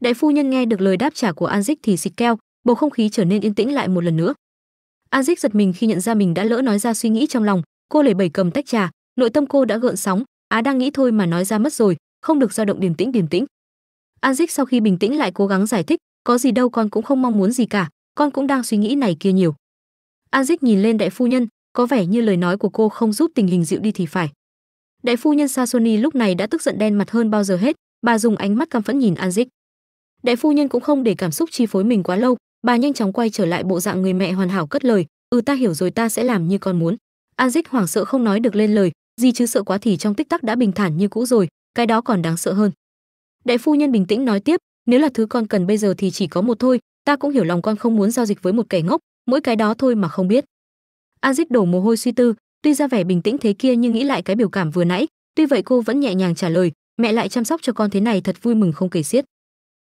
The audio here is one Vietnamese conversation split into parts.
Đại phu nhân nghe được lời đáp trả của An Dích thì xịt keo, bầu không khí trở nên yên tĩnh lại một lần nữa. An Dích giật mình khi nhận ra mình đã lỡ nói ra suy nghĩ trong lòng, cô lẩy bẩy cầm tách trà, nội tâm cô đã gợn sóng, á đang nghĩ thôi mà nói ra mất rồi, không được dao động điềm tĩnh điềm tĩnh. An Dích sau khi bình tĩnh lại cố gắng giải thích, có gì đâu con cũng không mong muốn gì cả, con cũng đang suy nghĩ này kia nhiều. An Dích nhìn lên đại phu nhân, có vẻ như lời nói của cô không giúp tình hình dịu đi thì phải. Đại phu nhân Sasoni lúc này đã tức giận đen mặt hơn bao giờ hết, bà dùng ánh mắt căm phẫn nhìn An Dích. Đại phu nhân cũng không để cảm xúc chi phối mình quá lâu, bà nhanh chóng quay trở lại bộ dạng người mẹ hoàn hảo cất lời, "Ừ ta hiểu rồi, ta sẽ làm như con muốn." An Dích hoảng sợ không nói được lên lời, gì chứ sợ quá thì trong tích tắc đã bình thản như cũ rồi, cái đó còn đáng sợ hơn. Đại phu nhân bình tĩnh nói tiếp, "Nếu là thứ con cần bây giờ thì chỉ có một thôi, ta cũng hiểu lòng con không muốn giao dịch với một kẻ ngốc, mỗi cái đó thôi mà không biết." An Dích đổ mồ hôi suy tư, tuy ra vẻ bình tĩnh thế kia nhưng nghĩ lại cái biểu cảm vừa nãy, tuy vậy cô vẫn nhẹ nhàng trả lời, "Mẹ lại chăm sóc cho con thế này thật vui mừng không kể xiết."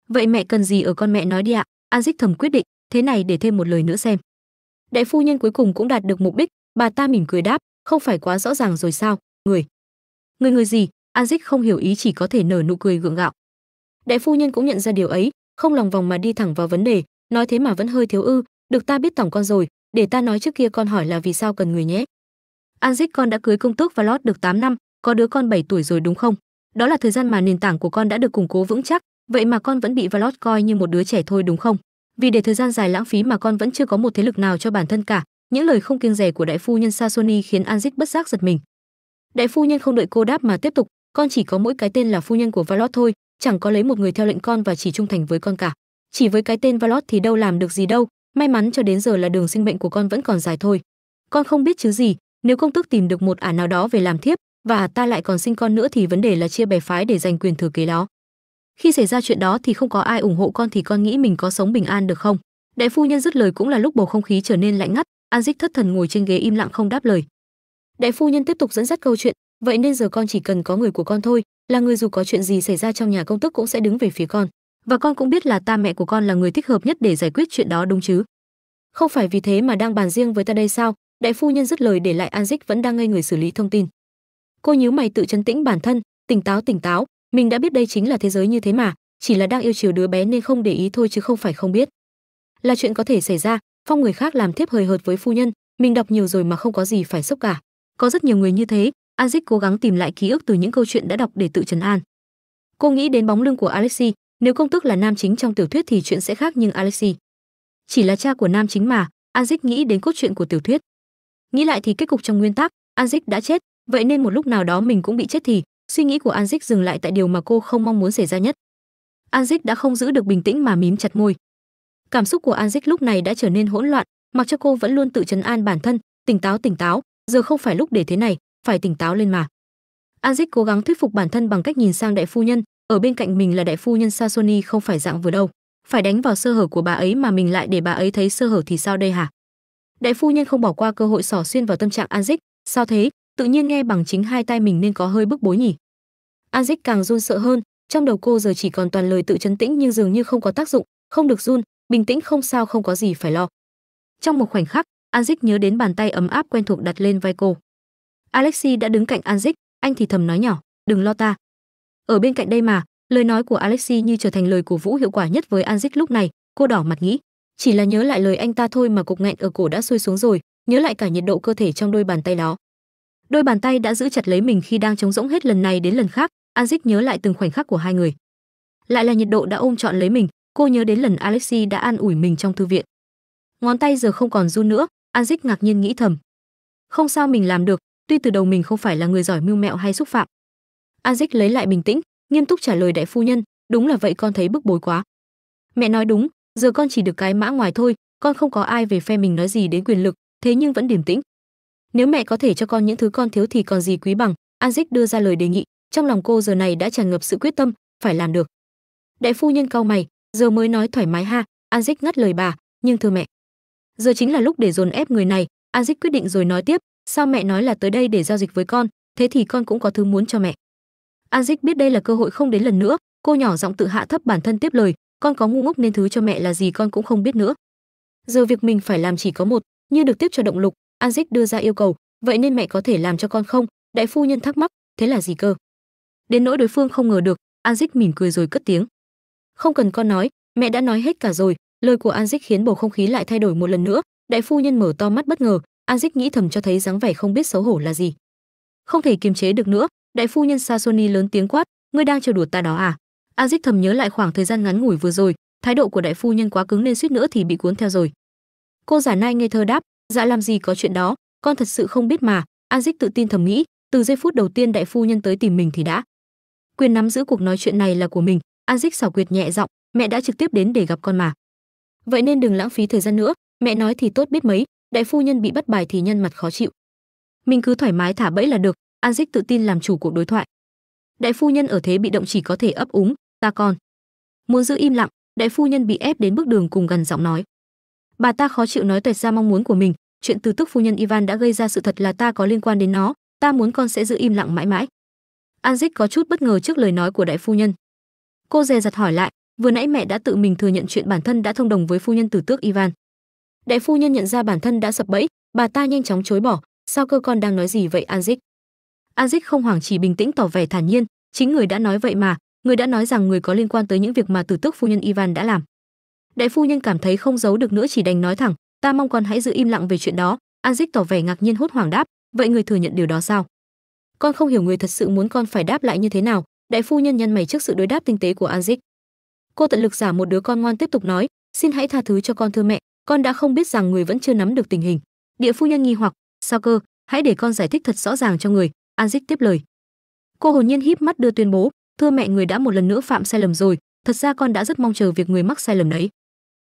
"Vậy mẹ cần gì ở con mẹ nói đi ạ." An Dích thầm quyết định, thế này để thêm một lời nữa xem. Đại phu nhân cuối cùng cũng đạt được mục đích, bà ta mỉm cười đáp, "Không phải quá rõ ràng rồi sao, người?" "Người người gì?" An Dích không hiểu ý chỉ có thể nở nụ cười gượng gạo. Đại phu nhân cũng nhận ra điều ấy, không lòng vòng mà đi thẳng vào vấn đề, nói thế mà vẫn hơi thiếu ư, "Được ta biết tổng con rồi, để ta nói trước kia con hỏi là vì sao cần người nhé." An Dích con đã cưới công tước và lót được 8 năm, có đứa con 7 tuổi rồi đúng không? Đó là thời gian mà nền tảng của con đã được củng cố vững chắc, vậy mà con vẫn bị Valot coi như một đứa trẻ thôi đúng không? Vì để thời gian dài lãng phí mà con vẫn chưa có một thế lực nào cho bản thân cả. Những lời không kiêng dè của đại phu nhân Sasoni khiến Anzik bất giác giật mình. Đại phu nhân không đợi cô đáp mà tiếp tục, con chỉ có mỗi cái tên là phu nhân của Valot thôi, chẳng có lấy một người theo lệnh con và chỉ trung thành với con cả. Chỉ với cái tên Valot thì đâu làm được gì đâu, may mắn cho đến giờ là đường sinh mệnh của con vẫn còn dài thôi. Con không biết chứ gì, nếu công tước tìm được một ả nào đó về làm thiếp và ta lại còn sinh con nữa thì vấn đề là chia bè phái để giành quyền thừa kế đó. Khi xảy ra chuyện đó thì không có ai ủng hộ con thì con nghĩ mình có sống bình an được không? Đại phu nhân dứt lời cũng là lúc bầu không khí trở nên lạnh ngắt, An Dích thất thần ngồi trên ghế im lặng không đáp lời. Đại phu nhân tiếp tục dẫn dắt câu chuyện, vậy nên giờ con chỉ cần có người của con thôi, là người dù có chuyện gì xảy ra trong nhà công tức cũng sẽ đứng về phía con. Và con cũng biết là ta mẹ của con là người thích hợp nhất để giải quyết chuyện đó đúng chứ? Không phải vì thế mà đang bàn riêng với ta đây sao? Đại phu nhân dứt lời để lại An Dích vẫn đang ngây người xử lý thông tin. Cô nhíu mày tự chấn tĩnh bản thân, tỉnh táo tỉnh táo, mình đã biết đây chính là thế giới như thế mà, chỉ là đang yêu chiều đứa bé nên không để ý thôi chứ không phải không biết. Là chuyện có thể xảy ra, phong người khác làm thiếp hời hợt với phu nhân, mình đọc nhiều rồi mà không có gì phải sốc cả. Có rất nhiều người như thế, Aziz cố gắng tìm lại ký ức từ những câu chuyện đã đọc để tự trấn an. Cô nghĩ đến bóng lưng của Alexi, nếu công tước là nam chính trong tiểu thuyết thì chuyện sẽ khác nhưng Alexi chỉ là cha của nam chính mà, Aziz nghĩ đến cốt truyện của tiểu thuyết. Nghĩ lại thì kết cục trong nguyên tắc, Aziz đã chết, vậy nên một lúc nào đó mình cũng bị chết thì, suy nghĩ của Anzik dừng lại tại điều mà cô không mong muốn xảy ra nhất. Anzik đã không giữ được bình tĩnh mà mím chặt môi. Cảm xúc của Anzik lúc này đã trở nên hỗn loạn, mặc cho cô vẫn luôn tự trấn an bản thân, tỉnh táo tỉnh táo, giờ không phải lúc để thế này, phải tỉnh táo lên mà. Anzik cố gắng thuyết phục bản thân bằng cách nhìn sang đại phu nhân, ở bên cạnh mình là đại phu nhân Sasoni không phải dạng vừa đâu, phải đánh vào sơ hở của bà ấy mà mình lại để bà ấy thấy sơ hở thì sao đây hả? Đại phu nhân không bỏ qua cơ hội xỏ xuyên vào tâm trạng Anzik, sao thế? Tự nhiên nghe bằng chính hai tay mình nên có hơi bức bối nhỉ? Aziz càng run sợ hơn, trong đầu cô giờ chỉ còn toàn lời tự chấn tĩnh nhưng dường như không có tác dụng, không được run, bình tĩnh không sao, không có gì phải lo. Trong một khoảnh khắc, Aziz nhớ đến bàn tay ấm áp quen thuộc đặt lên vai cô. Alexi đã đứng cạnh Aziz, anh thì thầm nói nhỏ, đừng lo ta. Ở bên cạnh đây mà, lời nói của Alexi như trở thành lời cổ vũ hiệu quả nhất với Aziz lúc này, cô đỏ mặt nghĩ, chỉ là nhớ lại lời anh ta thôi mà cục nghẹn ở cổ đã sôi xuống rồi, nhớ lại cả nhiệt độ cơ thể trong đôi bàn tay đó đôi bàn tay đã giữ chặt lấy mình khi đang chống rỗng hết lần này đến lần khác. Aziz nhớ lại từng khoảnh khắc của hai người. Lại là nhiệt độ đã ôm trọn lấy mình, cô nhớ đến lần Alexi đã an ủi mình trong thư viện. Ngón tay giờ không còn run nữa Aziz ngạc nhiên nghĩ thầm. Không sao mình làm được, tuy từ đầu mình không phải là người giỏi mưu mẹo hay xúc phạm. Aziz lấy lại bình tĩnh, nghiêm túc trả lời đại phu nhân, đúng là vậy, con thấy bức bối quá. Mẹ nói đúng, giờ con chỉ được cái mã ngoài thôi, con không có ai về phe mình nói gì đến quyền lực, thế nhưng vẫn điềm tĩnh nếu mẹ có thể cho con những thứ con thiếu thì còn gì quý bằng Aziz đưa ra lời đề nghị. Trong lòng cô giờ này đã tràn ngập sự quyết tâm, phải làm được. Đại phu nhân cau mày, giờ mới nói thoải mái ha Aziz ngắt lời bà, nhưng thưa mẹ, giờ chính là lúc để dồn ép người này. Aziz quyết định rồi nói tiếp, sao mẹ nói là tới đây để giao dịch với con, thế thì con cũng có thứ muốn cho mẹ. Aziz biết đây là cơ hội không đến lần nữa, cô nhỏ giọng tự hạ thấp bản thân tiếp lời, con có ngu ngốc nên thứ cho mẹ là gì con cũng không biết nữa. Giờ việc mình phải làm chỉ có một, như được tiếp cho động lục Anzik đưa ra yêu cầu, vậy nên mẹ có thể làm cho con không? Đại phu nhân thắc mắc, thế là gì cơ? Đến nỗi đối phương không ngờ được, Anzik mỉm cười rồi cất tiếng. không cần con nói mẹ đã nói hết cả rồi lời của Anzik khiến bầu không khí lại thay đổi một lần nữa đại phu nhân mở to mắt bất ngờ Anzik nghĩ thầm cho thấy dáng vẻ không biết xấu hổ là gì không thể kiềm chế được nữa đại phu nhân Sasoni lớn tiếng quát ngươi đang trêu đùa ta đó à an thầm nhớ lại khoảng thời gian ngắn ngủi vừa rồi thái độ của đại phu nhân quá cứng nên suýt nữa thì bị cuốn theo rồi cô giả nai ngây thơ đáp dạ làm gì có chuyện đó, con thật sự không biết mà. An dích tự tin thầm nghĩ, từ giây phút đầu tiên đại phu nhân tới tìm mình thì đã quyền nắm giữ cuộc nói chuyện này là của mình. An dích xảo quyệt nhẹ giọng, mẹ đã trực tiếp đến để gặp con mà. Vậy nên đừng lãng phí thời gian nữa, mẹ nói thì tốt biết mấy. Đại phu nhân bị bắt bài thì nhân mặt khó chịu. Mình cứ thoải mái thả bẫy là được. An dích tự tin làm chủ cuộc đối thoại. Đại phu nhân ở thế bị động chỉ có thể ấp úng, ta con muốn giữ im lặng. Đại phu nhân bị ép đến bước đường cùng gần giọng nói bà ta khó chịu nói toẹt ra mong muốn của mình. Chuyện từ tức phu nhân ivan đã gây ra sự thật là ta có liên quan đến nó. Ta muốn con sẽ giữ im lặng mãi mãi. Anzik có chút bất ngờ trước lời nói của đại phu nhân. Cô dè dặt hỏi lại, vừa nãy mẹ đã tự mình thừa nhận chuyện bản thân đã thông đồng với phu nhân tử tước ivan. Đại phu nhân nhận ra bản thân đã sập bẫy, bà ta nhanh chóng chối bỏ. Sao cơ con đang nói gì vậy anzik anzik không hoảng chỉ bình tĩnh tỏ vẻ thản nhiên. Chính người đã nói vậy mà, người đã nói rằng người có liên quan tới những việc mà tử tước phu nhân ivan đã làm đại phu nhân cảm thấy không giấu được nữa chỉ đành nói thẳng, ta mong con hãy giữ im lặng về chuyện đó. An dích tỏ vẻ ngạc nhiên hốt hoảng đáp, vậy người thừa nhận điều đó sao? Con không hiểu người thật sự muốn con phải đáp lại như thế nào. Đại phu nhân nhăn mày trước sự đối đáp tinh tế của an dích cô tận lực giả một đứa con ngoan tiếp tục nói, xin hãy tha thứ cho con thưa mẹ, con đã không biết rằng người vẫn chưa nắm được tình hình. Địa phu nhân nghi hoặc, sao cơ? Hãy để con giải thích thật rõ ràng cho người. An dích tiếp lời. Cô hồn nhiên híp mắt đưa tuyên bố, thưa mẹ, người đã một lần nữa phạm sai lầm rồi, thật ra con đã rất mong chờ việc người mắc sai lầm đấy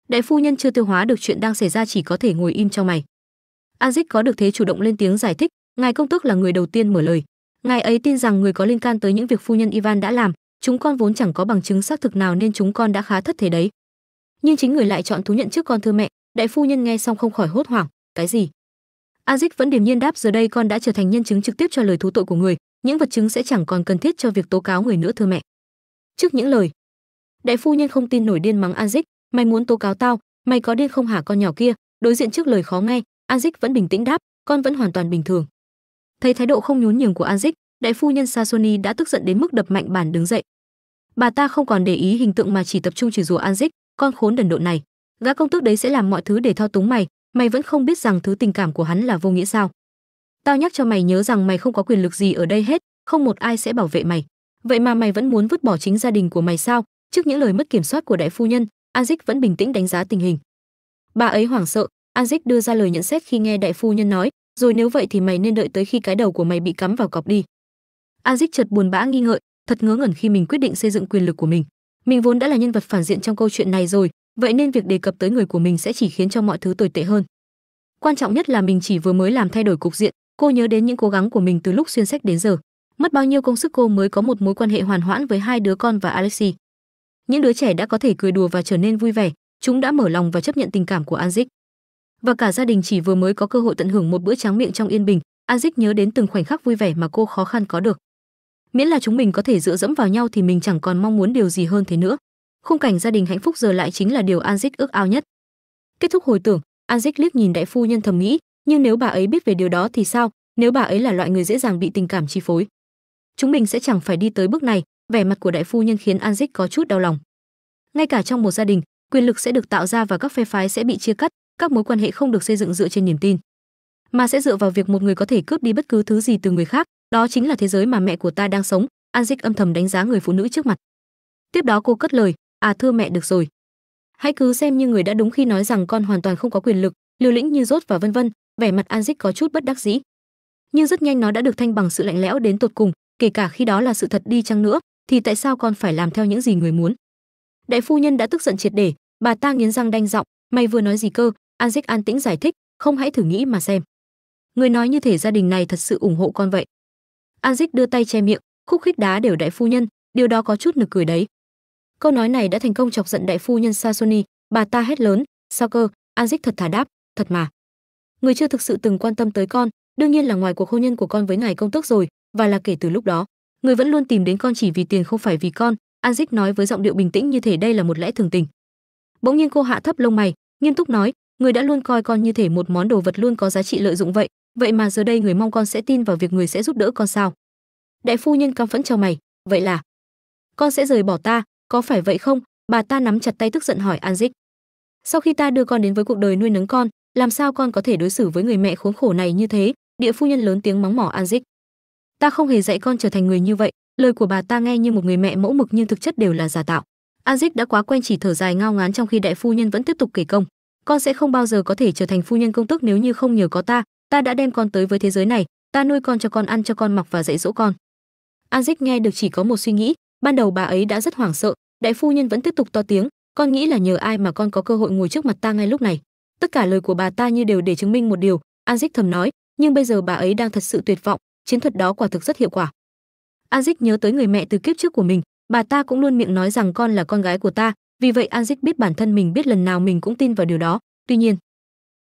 đại phu nhân chưa tiêu hóa được chuyện đang xảy ra chỉ có thể ngồi im trong mày. Aziz có được thế chủ động lên tiếng giải thích, ngài công tước là người đầu tiên mở lời. Ngài ấy tin rằng người có liên can tới những việc phu nhân ivan đã làm, chúng con vốn chẳng có bằng chứng xác thực nào nên chúng con đã khá thất thế đấy. Nhưng chính người lại chọn thú nhận trước con thưa mẹ, đại phu nhân nghe xong không khỏi hốt hoảng, cái gì? Aziz vẫn điềm nhiên đáp, giờ đây con đã trở thành nhân chứng trực tiếp cho lời thú tội của người, những vật chứng sẽ chẳng còn cần thiết cho việc tố cáo người nữa thưa mẹ. Trước những lời, đại phu nhân không tin nổi điên mắng Aziz mày muốn tố cáo tao mày có điên không hả con nhỏ kia đối diện trước lời khó nghe azic vẫn bình tĩnh đáp con vẫn hoàn toàn bình thường thấy thái độ không nhún nhường của azic đại phu nhân Sasoni đã tức giận đến mức đập mạnh bàn đứng dậy. Bà ta không còn để ý hình tượng mà chỉ tập trung chỉ rủa Anzik, con khốn đần độn này. Gã công tước đấy sẽ làm mọi thứ để thao túng mày, mày vẫn không biết rằng thứ tình cảm của hắn là vô nghĩa sao? Tao nhắc cho mày nhớ rằng mày không có quyền lực gì ở đây hết, không một ai sẽ bảo vệ mày. Vậy mà mày vẫn muốn vứt bỏ chính gia đình của mày sao? Trước những lời mất kiểm soát của đại phu nhân, Anzik vẫn bình tĩnh đánh giá tình hình. Bà ấy hoảng sợ, Anzik đưa ra lời nhận xét khi nghe đại phu nhân nói, rồi nếu vậy thì mày nên đợi tới khi cái đầu của mày bị cắm vào cọc đi. Aziz chợt buồn bã nghi ngợi, thật ngớ ngẩn khi mình quyết định xây dựng quyền lực của mình. Mình vốn đã là nhân vật phản diện trong câu chuyện này rồi, vậy nên việc đề cập tới người của mình sẽ chỉ khiến cho mọi thứ tồi tệ hơn. Quan trọng nhất là mình chỉ vừa mới làm thay đổi cục diện, cô nhớ đến những cố gắng của mình từ lúc xuyên sách đến giờ. Mất bao nhiêu công sức cô mới có một mối quan hệ hoàn hoãn với hai đứa con và Alexi. Những đứa trẻ đã có thể cười đùa và trở nên vui vẻ, chúng đã mở lòng và chấp nhận tình cảm của Anzik. Và cả gia đình chỉ vừa mới có cơ hội tận hưởng một bữa tráng miệng trong yên bình, Anzik nhớ đến từng khoảnh khắc vui vẻ mà cô khó khăn có được. Miễn là chúng mình có thể dựa dẫm vào nhau thì mình chẳng còn mong muốn điều gì hơn thế nữa. Khung cảnh gia đình hạnh phúc giờ lại chính là điều Anzik ước ao nhất. Kết thúc hồi tưởng Anzik liếc nhìn đại phu nhân thầm nghĩ nhưng nếu bà ấy biết về điều đó thì sao? Nếu bà ấy là loại người dễ dàng bị tình cảm chi phối chúng mình sẽ chẳng phải đi tới bước này vẻ mặt của đại phu nhân khiến an dích có chút đau lòng. Ngay cả trong một gia đình, quyền lực sẽ được tạo ra và các phe phái sẽ bị chia cắt, các mối quan hệ không được xây dựng dựa trên niềm tin. Mà sẽ dựa vào việc một người có thể cướp đi bất cứ thứ gì từ người khác, đó chính là thế giới mà mẹ của ta đang sống an dích âm thầm đánh giá người phụ nữ trước mặt. Tiếp đó cô cất lời à thưa mẹ, được rồi. Hãy cứ xem như người đã đúng khi nói rằng con hoàn toàn không có quyền lực, liều lĩnh như rốt và vân vân. Vẻ mặt an dích có chút bất đắc dĩ. Nhưng rất nhanh nó đã được thanh bằng sự lạnh lẽo đến tột cùng, kể cả khi đó là sự thật đi chăng nữa thì tại sao con phải làm theo những gì người muốn? Đại phu nhân đã tức giận triệt để bà ta nghiến răng đanh giọng mày vừa nói gì cơ? An dích an tĩnh giải thích không hãy thử nghĩ mà xem. Người nói như thể gia đình này thật sự ủng hộ con vậy. An dích đưa tay che miệng khúc khích đá đều đại phu nhân điều đó có chút nực cười đấy. Câu nói này đã thành công chọc giận đại phu nhân Sasoni, bà ta hét lớn sao cơ? An dích thật thà đáp thật mà. Người chưa thực sự từng quan tâm tới con đương nhiên là ngoài cuộc hôn nhân của con với ngài công tước rồi và là kể từ lúc đó người vẫn luôn tìm đến con chỉ vì tiền không phải vì con anzik nói với giọng điệu bình tĩnh như thể đây là một lẽ thường tình bỗng nhiên cô hạ thấp lông mày nghiêm túc nói người đã luôn coi con như thể một món đồ vật luôn có giá trị lợi dụng vậy vậy mà giờ đây người mong con sẽ tin vào việc người sẽ giúp đỡ con sao đại phu nhân căm phẫn cho mày vậy là con sẽ rời bỏ ta có phải vậy không bà ta nắm chặt tay tức giận hỏi Anzik. Sau khi ta đưa con đến với cuộc đời nuôi nấng con, làm sao con có thể đối xử với người mẹ khốn khổ này như thế? Địa phu nhân lớn tiếng mắng mỏ Anzik. Ta không hề dạy con trở thành người như vậy, lời của bà ta nghe như một người mẹ mẫu mực nhưng thực chất đều là giả tạo. Aziz đã quá quen chỉ thở dài ngao ngán trong khi đại phu nhân vẫn tiếp tục kể công. Con sẽ không bao giờ có thể trở thành phu nhân công tước nếu như không nhờ có ta, ta đã đem con tới với thế giới này, ta nuôi con cho con ăn cho con mặc và dạy dỗ con. Aziz nghe được chỉ có một suy nghĩ, ban đầu bà ấy đã rất hoảng sợ, đại phu nhân vẫn tiếp tục to tiếng, con nghĩ là nhờ ai mà con có cơ hội ngồi trước mặt ta ngay lúc này. Tất cả lời của bà ta như đều để chứng minh một điều, Aziz thầm nói, nhưng bây giờ bà ấy đang thật sự tuyệt vọng, chiến thuật đó quả thực rất hiệu quả. Anzik nhớ tới người mẹ từ kiếp trước của mình, bà ta cũng luôn miệng nói rằng con là con gái của ta, vì vậy Anzik biết bản thân mình biết lần nào mình cũng tin vào điều đó. Tuy nhiên,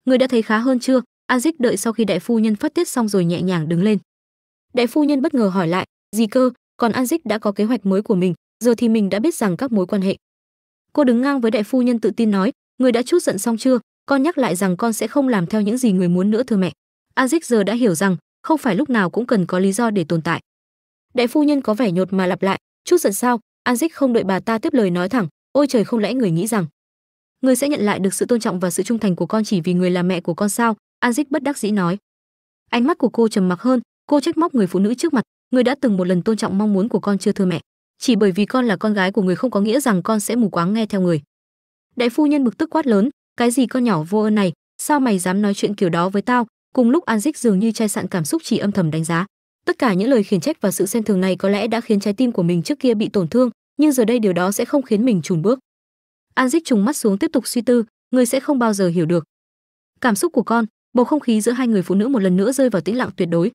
người đã thấy khá hơn chưa? Anzik đợi sau khi đại phu nhân phát tiết xong rồi nhẹ nhàng đứng lên. Đại phu nhân bất ngờ hỏi lại, gì cơ? Còn Anzik đã có kế hoạch mới của mình, giờ thì mình đã biết rằng các mối quan hệ. Cô đứng ngang với đại phu nhân tự tin nói, người đã chút giận xong chưa? Con nhắc lại rằng con sẽ không làm theo những gì người muốn nữa thưa mẹ. Anzik giờ đã hiểu rằng không phải lúc nào cũng cần có lý do để tồn tại. Đại phu nhân có vẻ nhột mà lặp lại, chút giận sao? Anzik không đợi bà ta tiếp lời nói thẳng, ôi trời không lẽ người nghĩ rằng người sẽ nhận lại được sự tôn trọng và sự trung thành của con chỉ vì người là mẹ của con sao? Anzik bất đắc dĩ nói. Ánh mắt của cô trầm mặc hơn, cô trách móc người phụ nữ trước mặt, người đã từng một lần tôn trọng mong muốn của con chưa thưa mẹ. Chỉ bởi vì con là con gái của người không có nghĩa rằng con sẽ mù quáng nghe theo người. Đại phu nhân bực tức quát lớn, cái gì con nhỏ vô ơn này, sao mày dám nói chuyện kiểu đó với tao? Cùng lúc Anzik dường như chai sạn cảm xúc chỉ âm thầm đánh giá. Tất cả những lời khiển trách và sự xem thường này có lẽ đã khiến trái tim của mình trước kia bị tổn thương, nhưng giờ đây điều đó sẽ không khiến mình chùn bước. Anzik trùng mắt xuống tiếp tục suy tư, người sẽ không bao giờ hiểu được. Cảm xúc của con, bầu không khí giữa hai người phụ nữ một lần nữa rơi vào tĩnh lặng tuyệt đối.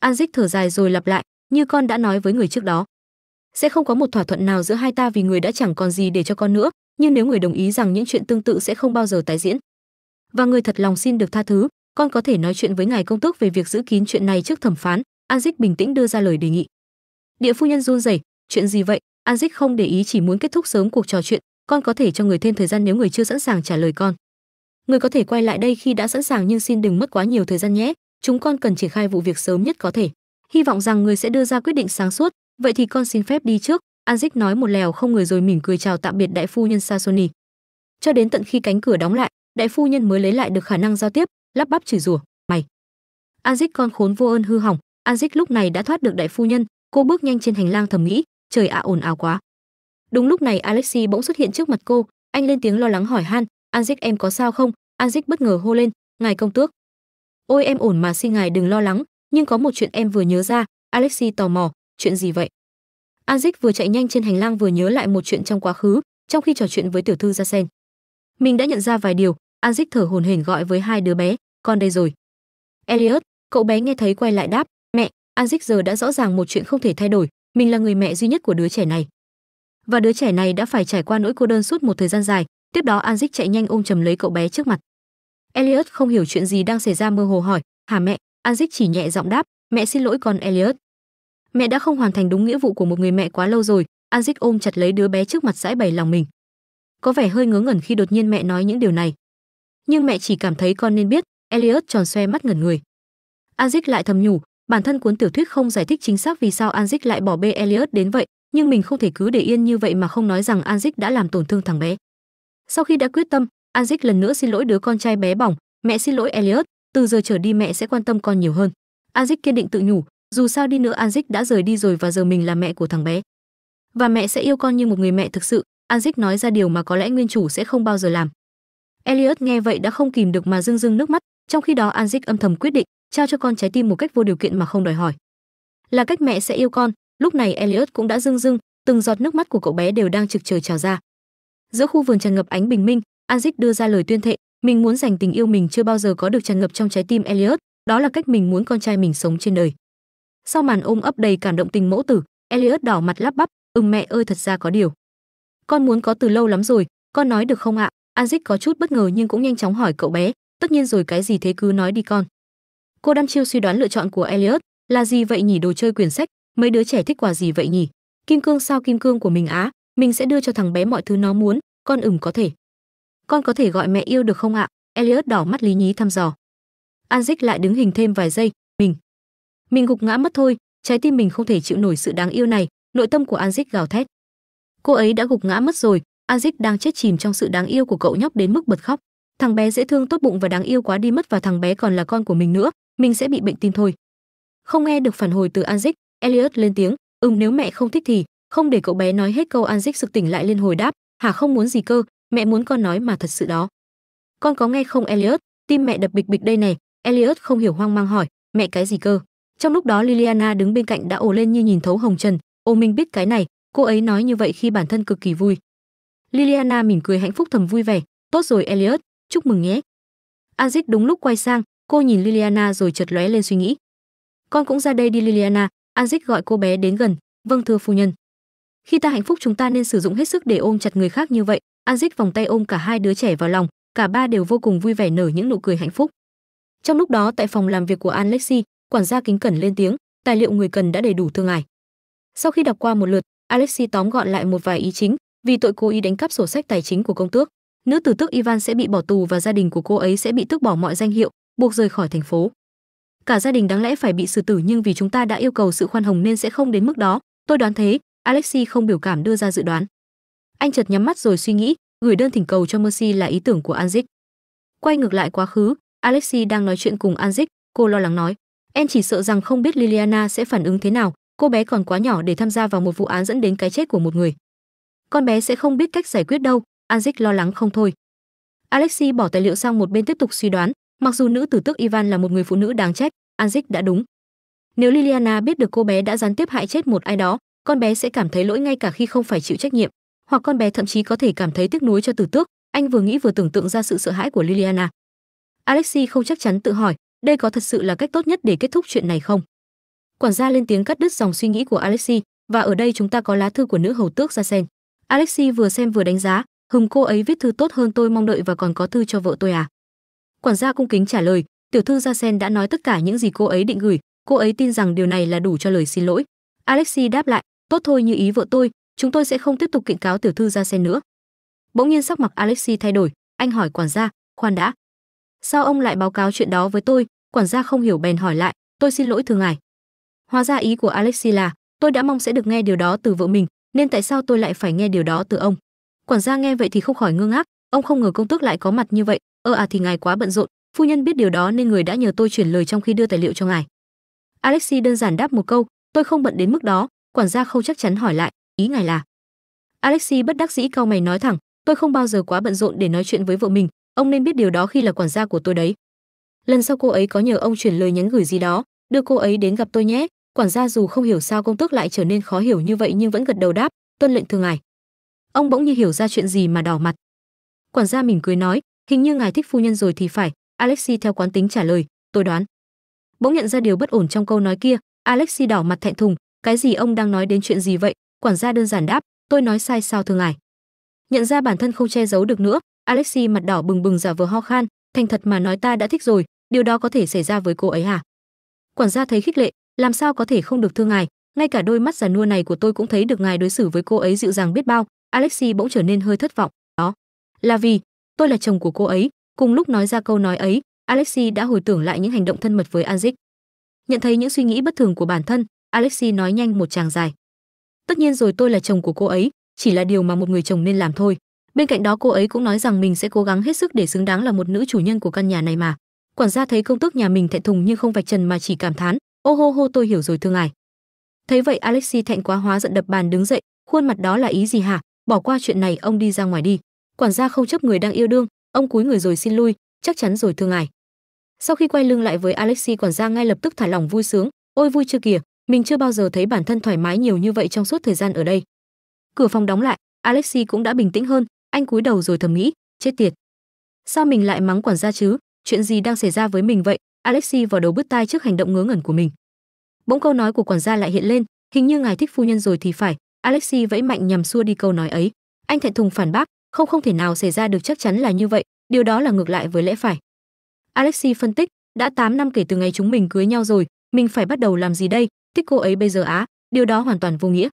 Anzik thở dài rồi lặp lại, như con đã nói với người trước đó. Sẽ không có một thỏa thuận nào giữa hai ta vì người đã chẳng còn gì để cho con nữa, nhưng nếu người đồng ý rằng những chuyện tương tự sẽ không bao giờ tái diễn. Và người thật lòng xin được tha thứ, con có thể nói chuyện với ngài công tước về việc giữ kín chuyện này trước thẩm phán, Anzik bình tĩnh đưa ra lời đề nghị. Địa phu nhân run rẩy, chuyện gì vậy? Anzik không để ý chỉ muốn kết thúc sớm cuộc trò chuyện, con có thể cho người thêm thời gian nếu người chưa sẵn sàng trả lời con. Người có thể quay lại đây khi đã sẵn sàng nhưng xin đừng mất quá nhiều thời gian nhé. Chúng con cần triển khai vụ việc sớm nhất có thể. Hy vọng rằng người sẽ đưa ra quyết định sáng suốt. Vậy thì con xin phép đi trước. Anzik nói một lèo không người rồi mỉm cười chào tạm biệt đại phu nhân Sasoni. Cho đến tận khi cánh cửa đóng lại, đại phu nhân mới lấy lại được khả năng giao tiếp, lắp bắp chửi rủa, "Mày!" Anzik con khốn vô ơn hư hỏng, Anzik lúc này đã thoát được đại phu nhân, cô bước nhanh trên hành lang thầm nghĩ, trời ạ ồn ào quá. Đúng lúc này Alexi bỗng xuất hiện trước mặt cô, anh lên tiếng lo lắng hỏi han, Anzik em có sao không? Anzik bất ngờ hô lên, ngài công tước. Ôi em ổn mà xin ngài đừng lo lắng, nhưng có một chuyện em vừa nhớ ra, Alexi tò mò, chuyện gì vậy? Anzik vừa chạy nhanh trên hành lang vừa nhớ lại một chuyện trong quá khứ, trong khi trò chuyện với tiểu thư Jasen. Mình đã nhận ra vài điều, Anzik thở hổn hển gọi với hai đứa bé, con đây rồi. Elliot, cậu bé nghe thấy quay lại đáp, mẹ, Anzik giờ đã rõ ràng một chuyện không thể thay đổi, mình là người mẹ duy nhất của đứa trẻ này. Và đứa trẻ này đã phải trải qua nỗi cô đơn suốt một thời gian dài, tiếp đó Anzik chạy nhanh ôm chầm lấy cậu bé trước mặt. Elliot không hiểu chuyện gì đang xảy ra mơ hồ hỏi, "Hả mẹ?" Anzik chỉ nhẹ giọng đáp, "Mẹ xin lỗi con Elliot." Mẹ đã không hoàn thành đúng nghĩa vụ của một người mẹ quá lâu rồi, Anzik ôm chặt lấy đứa bé trước mặt giải bày lòng mình. Có vẻ hơi ngớ ngẩn khi đột nhiên mẹ nói những điều này. Nhưng mẹ chỉ cảm thấy con nên biết, Elliot tròn xoe mắt ngẩn người. Anzik lại thầm nhủ, bản thân cuốn tiểu thuyết không giải thích chính xác vì sao Anzik lại bỏ bê Elliot đến vậy, nhưng mình không thể cứ để yên như vậy mà không nói rằng Anzik đã làm tổn thương thằng bé. Sau khi đã quyết tâm, Anzik lần nữa xin lỗi đứa con trai bé bỏng, mẹ xin lỗi Elliot, từ giờ trở đi mẹ sẽ quan tâm con nhiều hơn. Anzik kiên định tự nhủ, dù sao đi nữa Anzik đã rời đi rồi và giờ mình là mẹ của thằng bé. Và mẹ sẽ yêu con như một người mẹ thực sự, Anzik nói ra điều mà có lẽ nguyên chủ sẽ không bao giờ làm. Elliot nghe vậy đã không kìm được mà rưng rưng nước mắt, trong khi đó Anzik âm thầm quyết định trao cho con trái tim một cách vô điều kiện mà không đòi hỏi. Là cách mẹ sẽ yêu con, lúc này Elliot cũng đã rưng rưng, từng giọt nước mắt của cậu bé đều đang trực chờ trào ra. Giữa khu vườn tràn ngập ánh bình minh, Anzik đưa ra lời tuyên thệ, mình muốn dành tình yêu mình chưa bao giờ có được tràn ngập trong trái tim Elliot, đó là cách mình muốn con trai mình sống trên đời. Sau màn ôm ấp đầy cảm động tình mẫu tử, Elliot đỏ mặt lắp bắp, "Ừm mẹ ơi thật ra có điều. Con muốn có từ lâu lắm rồi, con nói được không ạ?" Anzik có chút bất ngờ nhưng cũng nhanh chóng hỏi cậu bé, "Tất nhiên rồi cái gì thế cứ nói đi con." Cô đăm chiêu suy đoán lựa chọn của Elliot, là gì vậy nhỉ đồ chơi quyển sách, mấy đứa trẻ thích quà gì vậy nhỉ? Kim cương sao kim cương của mình á, mình sẽ đưa cho thằng bé mọi thứ nó muốn, con ửng có thể. Con có thể gọi mẹ yêu được không ạ? Elliot đỏ mắt lý nhí thăm dò. Anzik lại đứng hình thêm vài giây, mình. Mình gục ngã mất thôi, trái tim mình không thể chịu nổi sự đáng yêu này, nội tâm của Anzik gào thét. Cô ấy đã gục ngã mất rồi, Aziz đang chết chìm trong sự đáng yêu của cậu nhóc đến mức bật khóc. Thằng bé dễ thương tốt bụng và đáng yêu quá đi mất và thằng bé còn là con của mình nữa, mình sẽ bị bệnh tim thôi. Không nghe được phản hồi từ Aziz, Elliot lên tiếng, "Ừm nếu mẹ không thích thì." Không để cậu bé nói hết câu Aziz sực tỉnh lại lên hồi đáp, "Hả không muốn gì cơ, mẹ muốn con nói mà thật sự đó." "Con có nghe không Elliot, tim mẹ đập bịch bịch đây này." Elliot không hiểu hoang mang hỏi, "Mẹ cái gì cơ?" Trong lúc đó Liliana đứng bên cạnh đã ồ lên như nhìn thấu hồng trần, "Ô mình biết cái này." Cô ấy nói như vậy khi bản thân cực kỳ vui. Liliana mỉm cười hạnh phúc thầm vui vẻ, "Tốt rồi Elliot, chúc mừng nhé." Aziz đúng lúc quay sang, cô nhìn Liliana rồi chợt lóe lên suy nghĩ. "Con cũng ra đây đi Liliana." Aziz gọi cô bé đến gần, "Vâng thưa phu nhân." Khi ta hạnh phúc chúng ta nên sử dụng hết sức để ôm chặt người khác như vậy. Aziz vòng tay ôm cả hai đứa trẻ vào lòng, cả ba đều vô cùng vui vẻ nở những nụ cười hạnh phúc. Trong lúc đó tại phòng làm việc của Alexi, quản gia kính cẩn lên tiếng, tài liệu người cần đã đầy đủ thưa ngài. Sau khi đọc qua một lượt, Alexi tóm gọn lại một vài ý chính, vì tội cố ý đánh cắp sổ sách tài chính của công tước, nữ tử tước Ivan sẽ bị bỏ tù và gia đình của cô ấy sẽ bị tước bỏ mọi danh hiệu, buộc rời khỏi thành phố. Cả gia đình đáng lẽ phải bị xử tử nhưng vì chúng ta đã yêu cầu sự khoan hồng nên sẽ không đến mức đó, tôi đoán thế, Alexi không biểu cảm đưa ra dự đoán. Anh chợt nhắm mắt rồi suy nghĩ, gửi đơn thỉnh cầu cho Mercy là ý tưởng của Anzik. Quay ngược lại quá khứ, Alexi đang nói chuyện cùng Anzik, cô lo lắng nói, em chỉ sợ rằng không biết Liliana sẽ phản ứng thế nào, cô bé còn quá nhỏ để tham gia vào một vụ án dẫn đến cái chết của một người. Con bé sẽ không biết cách giải quyết đâu, Anzik lo lắng không thôi. Alexi bỏ tài liệu sang một bên tiếp tục suy đoán, mặc dù nữ tử tước Ivan là một người phụ nữ đáng trách, Anzik đã đúng. Nếu Liliana biết được cô bé đã gián tiếp hại chết một ai đó, con bé sẽ cảm thấy lỗi ngay cả khi không phải chịu trách nhiệm, hoặc con bé thậm chí có thể cảm thấy tiếc nuối cho tử tước. Anh vừa nghĩ vừa tưởng tượng ra sự sợ hãi của Liliana. Alexi không chắc chắn tự hỏi, đây có thật sự là cách tốt nhất để kết thúc chuyện này không? Quản gia lên tiếng cắt đứt dòng suy nghĩ của Alexi, và ở đây chúng ta có lá thư của nữ hầu tước ra sen. Alexi vừa xem vừa đánh giá, hùng cô ấy viết thư tốt hơn tôi mong đợi và còn có thư cho vợ tôi à? Quản gia cung kính trả lời, tiểu thư Gia sen đã nói tất cả những gì cô ấy định gửi, cô ấy tin rằng điều này là đủ cho lời xin lỗi. Alexi đáp lại, tốt thôi như ý vợ tôi, chúng tôi sẽ không tiếp tục kiện cáo tiểu thư Gia sen nữa. Bỗng nhiên sắc mặt Alexi thay đổi, anh hỏi quản gia, khoan đã. Sao ông lại báo cáo chuyện đó với tôi? Quản gia không hiểu bèn hỏi lại, tôi xin lỗi thưa ngài. Hóa ra ý của Alexi là, tôi đã mong sẽ được nghe điều đó từ vợ mình, nên tại sao tôi lại phải nghe điều đó từ ông? Quản gia nghe vậy thì không khỏi ngơ ngác, ông không ngờ công tước lại có mặt như vậy, ơ à thì ngài quá bận rộn, phu nhân biết điều đó nên người đã nhờ tôi chuyển lời trong khi đưa tài liệu cho ngài. Alexi đơn giản đáp một câu, tôi không bận đến mức đó, quản gia không chắc chắn hỏi lại, ý ngài là? Alexi bất đắc dĩ cau mày nói thẳng, tôi không bao giờ quá bận rộn để nói chuyện với vợ mình, ông nên biết điều đó khi là quản gia của tôi đấy. Lần sau cô ấy có nhờ ông chuyển lời nhắn gửi gì đó, đưa cô ấy đến gặp tôi nhé. Quản gia dù không hiểu sao công tước lại trở nên khó hiểu như vậy nhưng vẫn gật đầu đáp, tuân lệnh thưa ngài. Ông bỗng như hiểu ra chuyện gì mà đỏ mặt. Quản gia mỉm cười nói, hình như ngài thích phu nhân rồi thì phải. Alexi theo quán tính trả lời, tôi đoán. Bỗng nhận ra điều bất ổn trong câu nói kia, Alexi đỏ mặt thẹn thùng, cái gì ông đang nói đến chuyện gì vậy? Quản gia đơn giản đáp, tôi nói sai sao thưa ngài. Nhận ra bản thân không che giấu được nữa, Alexi mặt đỏ bừng bừng giả vờ ho khan, thành thật mà nói ta đã thích rồi, điều đó có thể xảy ra với cô ấy à? Quản gia thấy khích lệ, làm sao có thể không được thương ngài, ngay cả đôi mắt già nua này của tôi cũng thấy được ngài đối xử với cô ấy dịu dàng biết bao. Alexi bỗng trở nên hơi thất vọng. Đó là vì tôi là chồng của cô ấy. Cùng lúc nói ra câu nói ấy, Alexi đã hồi tưởng lại những hành động thân mật với azik Nhận thấy những suy nghĩ bất thường của bản thân, Alexi nói nhanh một tràng dài. Tất nhiên rồi tôi là chồng của cô ấy, chỉ là điều mà một người chồng nên làm thôi. Bên cạnh đó cô ấy cũng nói rằng mình sẽ cố gắng hết sức để xứng đáng là một nữ chủ nhân của căn nhà này mà. Quản gia thấy công tước nhà mình thẹn thùng nhưng không vạch trần mà chỉ cảm thán, ô hô hô tôi hiểu rồi thưa ngài. Thấy vậy Alexi thẹn quá hóa giận đập bàn đứng dậy, khuôn mặt đó là ý gì hả? Bỏ qua chuyện này, ông đi ra ngoài đi. Quản gia không chấp người đang yêu đương, ông cúi người rồi xin lui, chắc chắn rồi thưa ngài. Sau khi quay lưng lại với Alexi quản gia ngay lập tức thả lòng vui sướng, ôi vui chưa kìa, mình chưa bao giờ thấy bản thân thoải mái nhiều như vậy trong suốt thời gian ở đây. Cửa phòng đóng lại, Alexi cũng đã bình tĩnh hơn, anh cúi đầu rồi thầm nghĩ, chết tiệt. Sao mình lại mắng quản gia chứ? Chuyện gì đang xảy ra với mình vậy? Alexi vào đầu bứt tai trước hành động ngớ ngẩn của mình. Bỗng câu nói của quản gia lại hiện lên, hình như ngài thích phu nhân rồi thì phải. Alexi vẫy mạnh nhằm xua đi câu nói ấy. Anh thẹn thùng phản bác, không không thể nào xảy ra được chắc chắn là như vậy, điều đó là ngược lại với lẽ phải. Alexi phân tích, đã 8 năm kể từ ngày chúng mình cưới nhau rồi, mình phải bắt đầu làm gì đây? Thích cô ấy bây giờ á, điều đó hoàn toàn vô nghĩa.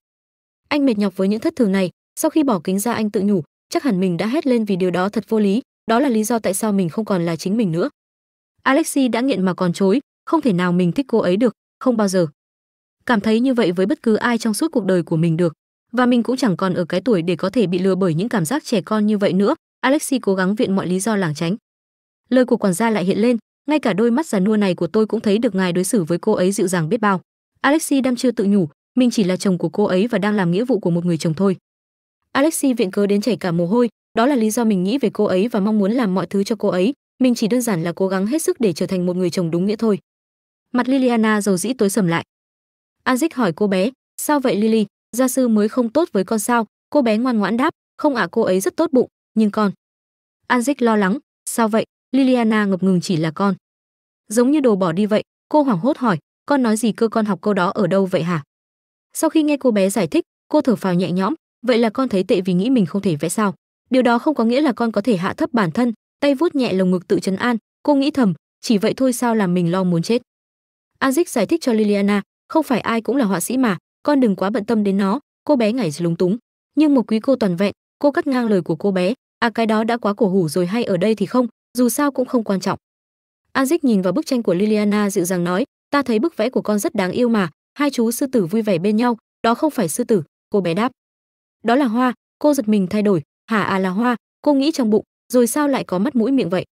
Anh mệt nhọc với những thất thường này, sau khi bỏ kính ra anh tự nhủ, chắc hẳn mình đã hét lên vì điều đó thật vô lý, đó là lý do tại sao mình không còn là chính mình nữa. Alexi đã nghiện mà còn chối, không thể nào mình thích cô ấy được, không bao giờ. Cảm thấy như vậy với bất cứ ai trong suốt cuộc đời của mình được. và mình cũng chẳng còn ở cái tuổi để có thể bị lừa bởi những cảm giác trẻ con như vậy nữa alexi cố gắng viện mọi lý do lảng tránh lời của quản gia lại hiện lên ngay cả đôi mắt già nua này của tôi cũng thấy được ngài đối xử với cô ấy dịu dàng biết bao alexi đăm chưa tự nhủ mình chỉ là chồng của cô ấy và đang làm nghĩa vụ của một người chồng thôi alexi viện cớ đến chảy cả mồ hôi đó là lý do mình nghĩ về cô ấy và mong muốn làm mọi thứ cho cô ấy mình chỉ đơn giản là cố gắng hết sức để trở thành một người chồng đúng nghĩa thôi. Mặt liliana dầu dĩ tối sầm lại. Azic hỏi cô bé, sao vậy, lily? Gia sư mới không tốt với con sao? Cô bé ngoan ngoãn đáp, không ạ, cô ấy rất tốt bụng, nhưng con Azic lo lắng, sao vậy? Liliana ngập ngừng chỉ là con. Giống như đồ bỏ đi vậy, cô hoảng hốt hỏi, con nói gì cơ, con học câu đó ở đâu vậy hả? Sau khi nghe cô bé giải thích, cô thở phào nhẹ nhõm, vậy là con thấy tệ vì nghĩ mình không thể vẽ sao. Điều đó không có nghĩa là con có thể hạ thấp bản thân tay vuốt nhẹ lồng ngực tự trấn an. Cô nghĩ thầm, chỉ vậy thôi sao làm mình lo muốn chết? Azic giải thích cho Liliana, không phải ai cũng là họa sĩ mà, con đừng quá bận tâm đến nó, cô bé ngảy lúng túng. Nhưng một quý cô toàn vẹn, cô cắt ngang lời của cô bé à cái đó đã quá cổ hủ rồi, hay ở đây thì không, dù sao cũng không quan trọng. Azic nhìn vào bức tranh của Liliana dịu dàng nói, ta thấy bức vẽ của con rất đáng yêu mà, hai chú sư tử vui vẻ bên nhau, đó không phải sư tử. Cô bé đáp, đó là hoa. Cô giật mình thay đổi, hả à là hoa. Cô nghĩ trong bụng rồi sao lại có mắt mũi miệng vậy?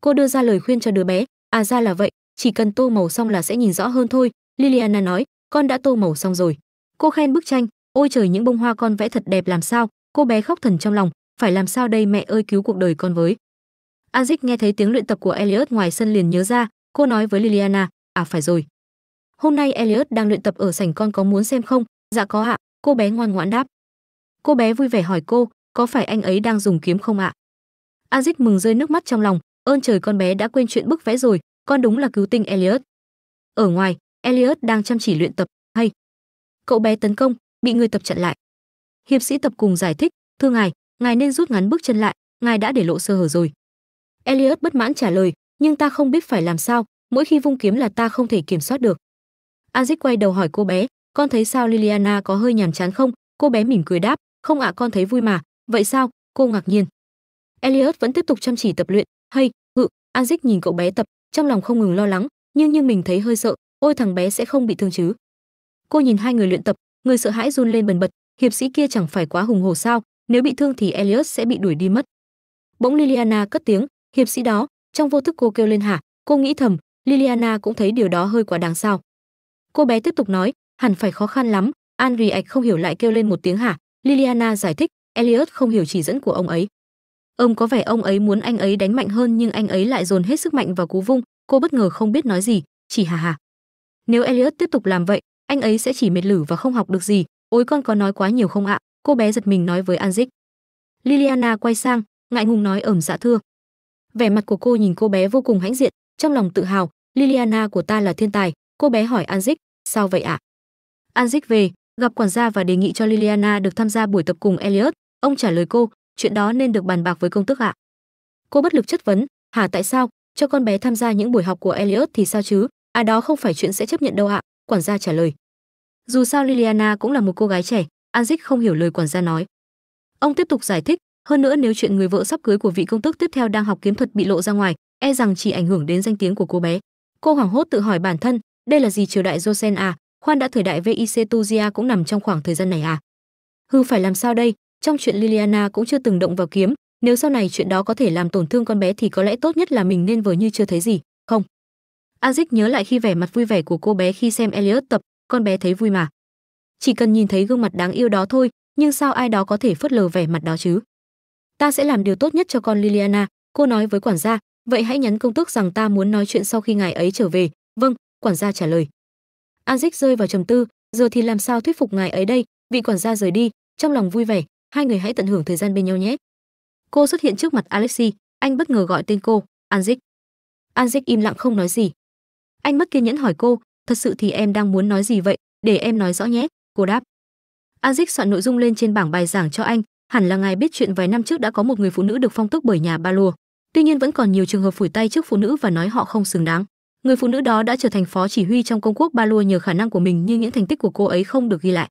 Cô đưa ra lời khuyên cho đứa bé. À ra là vậy, chỉ cần tô màu xong là sẽ nhìn rõ hơn thôi, liliana nói. Con đã tô màu xong rồi. Cô khen bức tranh. Ôi trời, những bông hoa con vẽ thật đẹp làm sao? Cô bé khóc thần trong lòng. Phải làm sao đây, mẹ ơi, cứu cuộc đời con với. Aziz nghe thấy tiếng luyện tập của Elliot ngoài sân liền nhớ ra. Cô nói với liliana à phải rồi. Hôm nay Elliot đang luyện tập ở sảnh con có muốn xem không? Dạ có ạ. Cô bé ngoan ngoãn đáp. Cô bé vui vẻ hỏi cô, có phải anh ấy đang dùng kiếm không ạ? Aziz mừng rơi nước mắt trong lòng, ơn trời con bé đã quên chuyện bức vẽ rồi, con đúng là cứu tinh Elliot. Ở ngoài, Elliot đang chăm chỉ luyện tập, hay, cậu bé tấn công, bị người tập chặn lại. Hiệp sĩ tập cùng giải thích, thưa ngài ngài nên rút ngắn bước chân lại, ngài đã để lộ sơ hở rồi. Elliot bất mãn trả lời, nhưng ta không biết phải làm sao, mỗi khi vung kiếm là ta không thể kiểm soát được. Aziz quay đầu hỏi cô bé, con thấy sao Liliana có hơi nhàm chán không? Cô bé mỉm cười đáp, không ạ, con thấy vui mà, vậy sao? Cô ngạc nhiên Elliot vẫn tiếp tục chăm chỉ tập luyện. Hay ngự, Azic nhìn cậu bé tập trong lòng không ngừng lo lắng nhưng nhưng mình thấy hơi sợ ôi thằng bé sẽ không bị thương chứ. Cô nhìn hai người luyện tập người sợ hãi run lên bần bật hiệp sĩ kia chẳng phải quá hùng hổ sao nếu bị thương thì Elliot sẽ bị đuổi đi mất. Bỗng Liliana cất tiếng hiệp sĩ đó trong vô thức cô kêu lên hả cô nghĩ thầm Liliana cũng thấy điều đó hơi quá đáng sao. Cô bé tiếp tục nói hẳn phải khó khăn lắm An ạch không hiểu lại kêu lên một tiếng hả Liliana giải thích Elliot không hiểu chỉ dẫn của ông ấy ông có vẻ ông ấy muốn anh ấy đánh mạnh hơn, nhưng anh ấy lại dồn hết sức mạnh vào cú vung. Cô bất ngờ không biết nói gì. Chỉ hà hà. Nếu Elliot tiếp tục làm vậy, anh ấy sẽ chỉ mệt lử và không học được gì. Ôi con có nói quá nhiều không ạ? Cô bé giật mình nói với Anzik Liliana quay sang, ngại ngùng nói ẩm dạ thưa. Vẻ mặt của cô nhìn cô bé vô cùng hãnh diện, trong lòng tự hào, Liliana của ta là thiên tài. Cô bé hỏi Anzik sao vậy ạ? À? Anzik về, gặp quản gia và đề nghị cho Liliana được tham gia buổi tập cùng Elliot. Ông trả lời cô chuyện đó nên được bàn bạc với công tước ạ. Cô bất lực chất vấn, hả, tại sao? Cho con bé tham gia những buổi học của Elliot thì sao chứ? À đó không phải chuyện sẽ chấp nhận đâu ạ. Quản gia trả lời. Dù sao Liliana cũng là một cô gái trẻ Anzik không hiểu lời quản gia nói. Ông tiếp tục giải thích, hơn nữa nếu chuyện người vợ sắp cưới của vị công tước tiếp theo đang học kiếm thuật bị lộ ra ngoài e rằng chỉ ảnh hưởng đến danh tiếng của cô bé. Cô hoảng hốt tự hỏi bản thân, đây là gì triều đại Josen à? Khoan đã thời đại vic tuzia cũng nằm trong khoảng thời gian này à? Hư, phải làm sao đây? Trong chuyện liliana cũng chưa từng động vào kiếm nếu sau này chuyện đó có thể làm tổn thương con bé thì có lẽ tốt nhất là mình nên vờ như chưa thấy gì không Aziz nhớ lại khi vẻ mặt vui vẻ của cô bé khi xem Elliot tập, con bé thấy vui mà. Chỉ cần nhìn thấy gương mặt đáng yêu đó thôi, nhưng sao ai đó có thể phớt lờ vẻ mặt đó chứ? Ta sẽ làm điều tốt nhất cho con Liliana, cô nói với quản gia, vậy hãy nhắn công tước rằng ta muốn nói chuyện sau khi ngài ấy trở về. Vâng, quản gia trả lời. Aziz rơi vào trầm tư, giờ thì làm sao thuyết phục ngài ấy đây? Vị quản gia rời đi, trong lòng vui vẻ, hai người hãy tận hưởng thời gian bên nhau nhé. Cô xuất hiện trước mặt Alexi, anh bất ngờ gọi tên cô, Anzik. Anzik im lặng không nói gì. Anh mất kiên nhẫn hỏi cô, thật sự thì em đang muốn nói gì vậy, để em nói rõ nhé. Cô đáp. Anzik soạn nội dung lên trên bảng bài giảng cho anh, hẳn là ngài biết chuyện vài năm trước đã có một người phụ nữ được phong tước bởi nhà ba lùa. Tuy nhiên vẫn còn nhiều trường hợp phủi tay trước phụ nữ và nói họ không xứng đáng. Người phụ nữ đó đã trở thành phó chỉ huy trong công quốc ba lua nhờ khả năng của mình nhưng những thành tích của cô ấy không được ghi lại.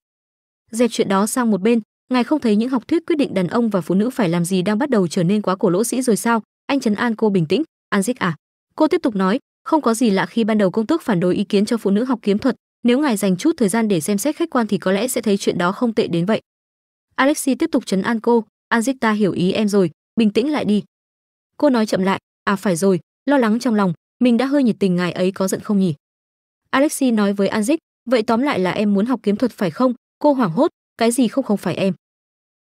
Dẹp chuyện đó sang một bên, ngài không thấy những học thuyết quyết định đàn ông và phụ nữ phải làm gì đang bắt đầu trở nên quá cổ lỗ sĩ rồi sao? Anh trấn an cô bình tĩnh, Anzik à. Cô tiếp tục nói, không có gì lạ khi ban đầu công tước phản đối ý kiến cho phụ nữ học kiếm thuật, nếu ngài dành chút thời gian để xem xét khách quan thì có lẽ sẽ thấy chuyện đó không tệ đến vậy. Alexi tiếp tục chấn an cô. Anzik ta hiểu ý em rồi. Bình tĩnh lại đi. Cô nói chậm lại à phải rồi lo lắng trong lòng mình đã hơi nhiệt tình ngài ấy có giận không nhỉ? Alexi nói với anzik vậy tóm lại là em muốn học kiếm thuật phải không? Cô hoảng hốt cái gì không không phải em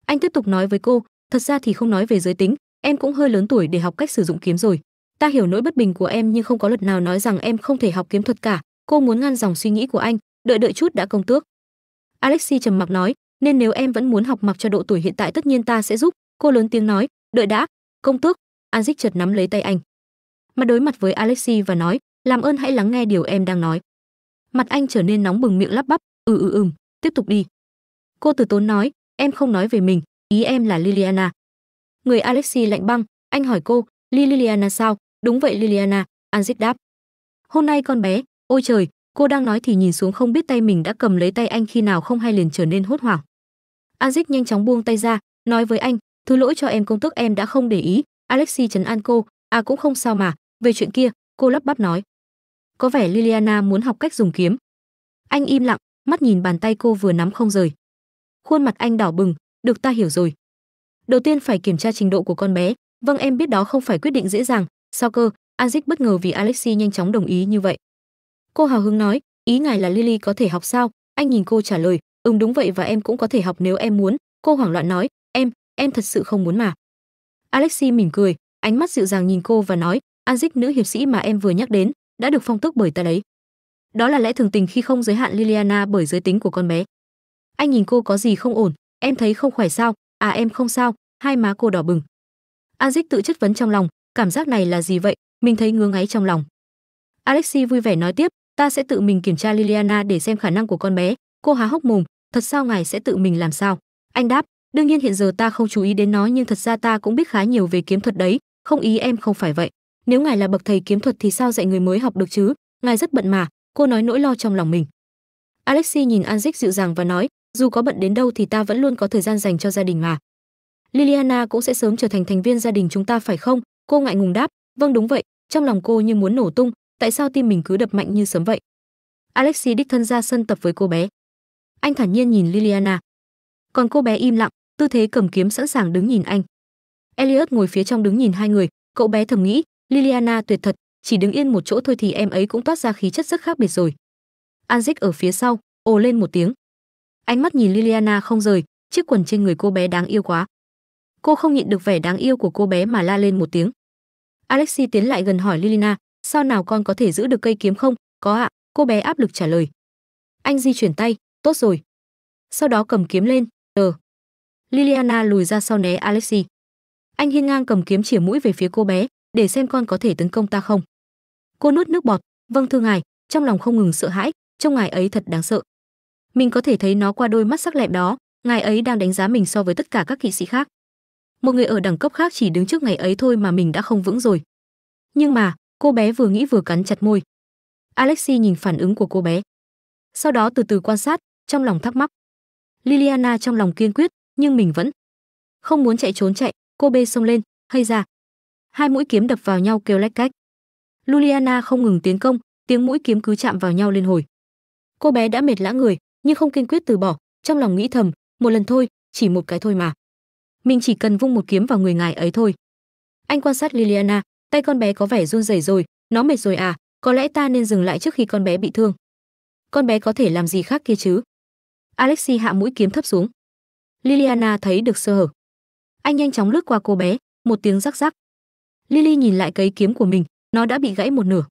anh tiếp tục nói với cô, thật ra thì không nói về giới tính, em cũng hơi lớn tuổi để học cách sử dụng kiếm rồi. Ta hiểu nỗi bất bình của em nhưng không có luật nào nói rằng em không thể học kiếm thuật cả. Cô muốn ngăn dòng suy nghĩ của anh, đợi đợi chút đã công tước. Alexi trầm mặc nói, nên nếu em vẫn muốn học mặc cho độ tuổi hiện tại tất nhiên ta sẽ giúp. Cô lớn tiếng nói, đợi đã, công tước. Anzik chợt nắm lấy tay anh. Mặt đối mặt với alexi và nói, làm ơn hãy lắng nghe điều em đang nói. Mặt anh trở nên nóng bừng miệng lắp bắp ừ ừ ừm, tiếp tục đi. Cô từ tốn nói em không nói về mình, ý em là liliana. Người alexi lạnh băng, anh hỏi cô, li liliana sao? Đúng vậy, liliana anzik đáp. Hôm nay con bé, ôi trời, cô đang nói thì nhìn xuống không biết tay mình đã cầm lấy tay anh khi nào không hay liền trở nên hốt hoảng. Anzik nhanh chóng buông tay ra, nói với anh, thứ lỗi cho em công tước em đã không để ý, alexi trấn an cô à cũng không sao mà, về chuyện kia, cô lắp bắp nói. Có vẻ liliana muốn học cách dùng kiếm. Anh im lặng, mắt nhìn bàn tay cô vừa nắm không rời khuôn mặt anh đỏ bừng, được ta hiểu rồi. Đầu tiên phải kiểm tra trình độ của con bé. Vâng em biết đó không phải quyết định dễ dàng. Sao cơ Aziz bất ngờ vì Alexi nhanh chóng đồng ý như vậy. Cô hào hứng nói, ý ngài là Lily có thể học sao? Anh nhìn cô trả lời ừm đúng vậy và em cũng có thể học nếu em muốn. Cô hoảng loạn nói, em em thật sự không muốn mà. Alexi mỉm cười, ánh mắt dịu dàng nhìn cô và nói, Aziz, nữ hiệp sĩ mà em vừa nhắc đến, đã được phong tước bởi ta đấy. Đó là lẽ thường tình khi không giới hạn Liliana bởi giới tính của con bé anh nhìn cô có gì không ổn? Em thấy không khỏe sao? À em không sao. Hai má cô đỏ bừng. Aziz tự chất vấn trong lòng. Cảm giác này là gì vậy? Mình thấy ngứa ngáy trong lòng. Alexi vui vẻ nói tiếp, ta sẽ tự mình kiểm tra liliana để xem khả năng của con bé. Cô há hốc mồm, thật sao ngài sẽ tự mình làm sao? Anh đáp, đương nhiên hiện giờ ta không chú ý đến nó nhưng thật ra ta cũng biết khá nhiều về kiếm thuật đấy. Không ý em không phải vậy. Nếu ngài là bậc thầy kiếm thuật thì sao dạy người mới học được chứ? Ngài rất bận mà. Cô nói nỗi lo trong lòng mình. Alexi nhìn anzik dịu dàng và nói dù có bận đến đâu thì ta vẫn luôn có thời gian dành cho gia đình mà. Liliana cũng sẽ sớm trở thành thành viên gia đình chúng ta, phải không? Cô ngại ngùng đáp. Vâng đúng vậy. Trong lòng cô như muốn nổ tung. Tại sao tim mình cứ đập mạnh như sớm vậy? Alexi đích thân ra sân tập với cô bé. Anh thản nhiên nhìn liliana. Còn cô bé im lặng, tư thế cầm kiếm sẵn sàng đứng nhìn anh. Elliot ngồi phía trong đứng nhìn hai người. Cậu bé thầm nghĩ, liliana tuyệt thật, chỉ đứng yên một chỗ thôi thì em ấy cũng toát ra khí chất rất khác biệt rồi. Anzik ở phía sau, ồ lên một tiếng ánh mắt nhìn liliana không rời, chiếc quần trên người cô bé đáng yêu quá. Cô không nhịn được vẻ đáng yêu của cô bé mà la lên một tiếng. Alexi tiến lại gần hỏi Liliana: sao nào con có thể giữ được cây kiếm không? Có ạ. Cô bé áp lực trả lời. Anh di chuyển tay, tốt rồi. Sau đó cầm kiếm lên ờ. Liliana lùi ra sau né alexi anh hiên ngang cầm kiếm chỉa mũi về phía cô bé, để xem con có thể tấn công ta không. Cô nuốt nước bọt vâng thưa ngài, trong lòng không ngừng sợ hãi, trông ngài ấy thật đáng sợ mình có thể thấy nó qua đôi mắt sắc lẹm đó, ngài ấy đang đánh giá mình so với tất cả các kỵ sĩ khác. Một người ở đẳng cấp khác chỉ đứng trước ngày ấy thôi mà mình đã không vững rồi. Nhưng mà, cô bé vừa nghĩ vừa cắn chặt môi. Alexi nhìn phản ứng của cô bé. Sau đó từ từ quan sát, trong lòng thắc mắc. Liliana trong lòng kiên quyết, nhưng mình vẫn không muốn chạy trốn chạy, cô bê xông lên, hay ra. Hai mũi kiếm đập vào nhau kêu lách cách. Liliana không ngừng tiến công, tiếng mũi kiếm cứ chạm vào nhau liên hồi. Cô bé đã mệt lã người nhưng không kiên quyết từ bỏ. Trong lòng nghĩ thầm, một lần thôi, chỉ một cái thôi mà. Mình chỉ cần vung một kiếm vào người ngài ấy thôi. Anh quan sát liliana, tay con bé có vẻ run rẩy rồi, nó mệt rồi à có lẽ ta nên dừng lại trước khi con bé bị thương. Con bé có thể làm gì khác kia chứ? Alexi hạ mũi kiếm thấp xuống. Liliana thấy được sơ hở. Anh nhanh chóng lướt qua cô bé, một tiếng rắc rắc. Lily nhìn lại cây kiếm của mình, nó đã bị gãy một nửa.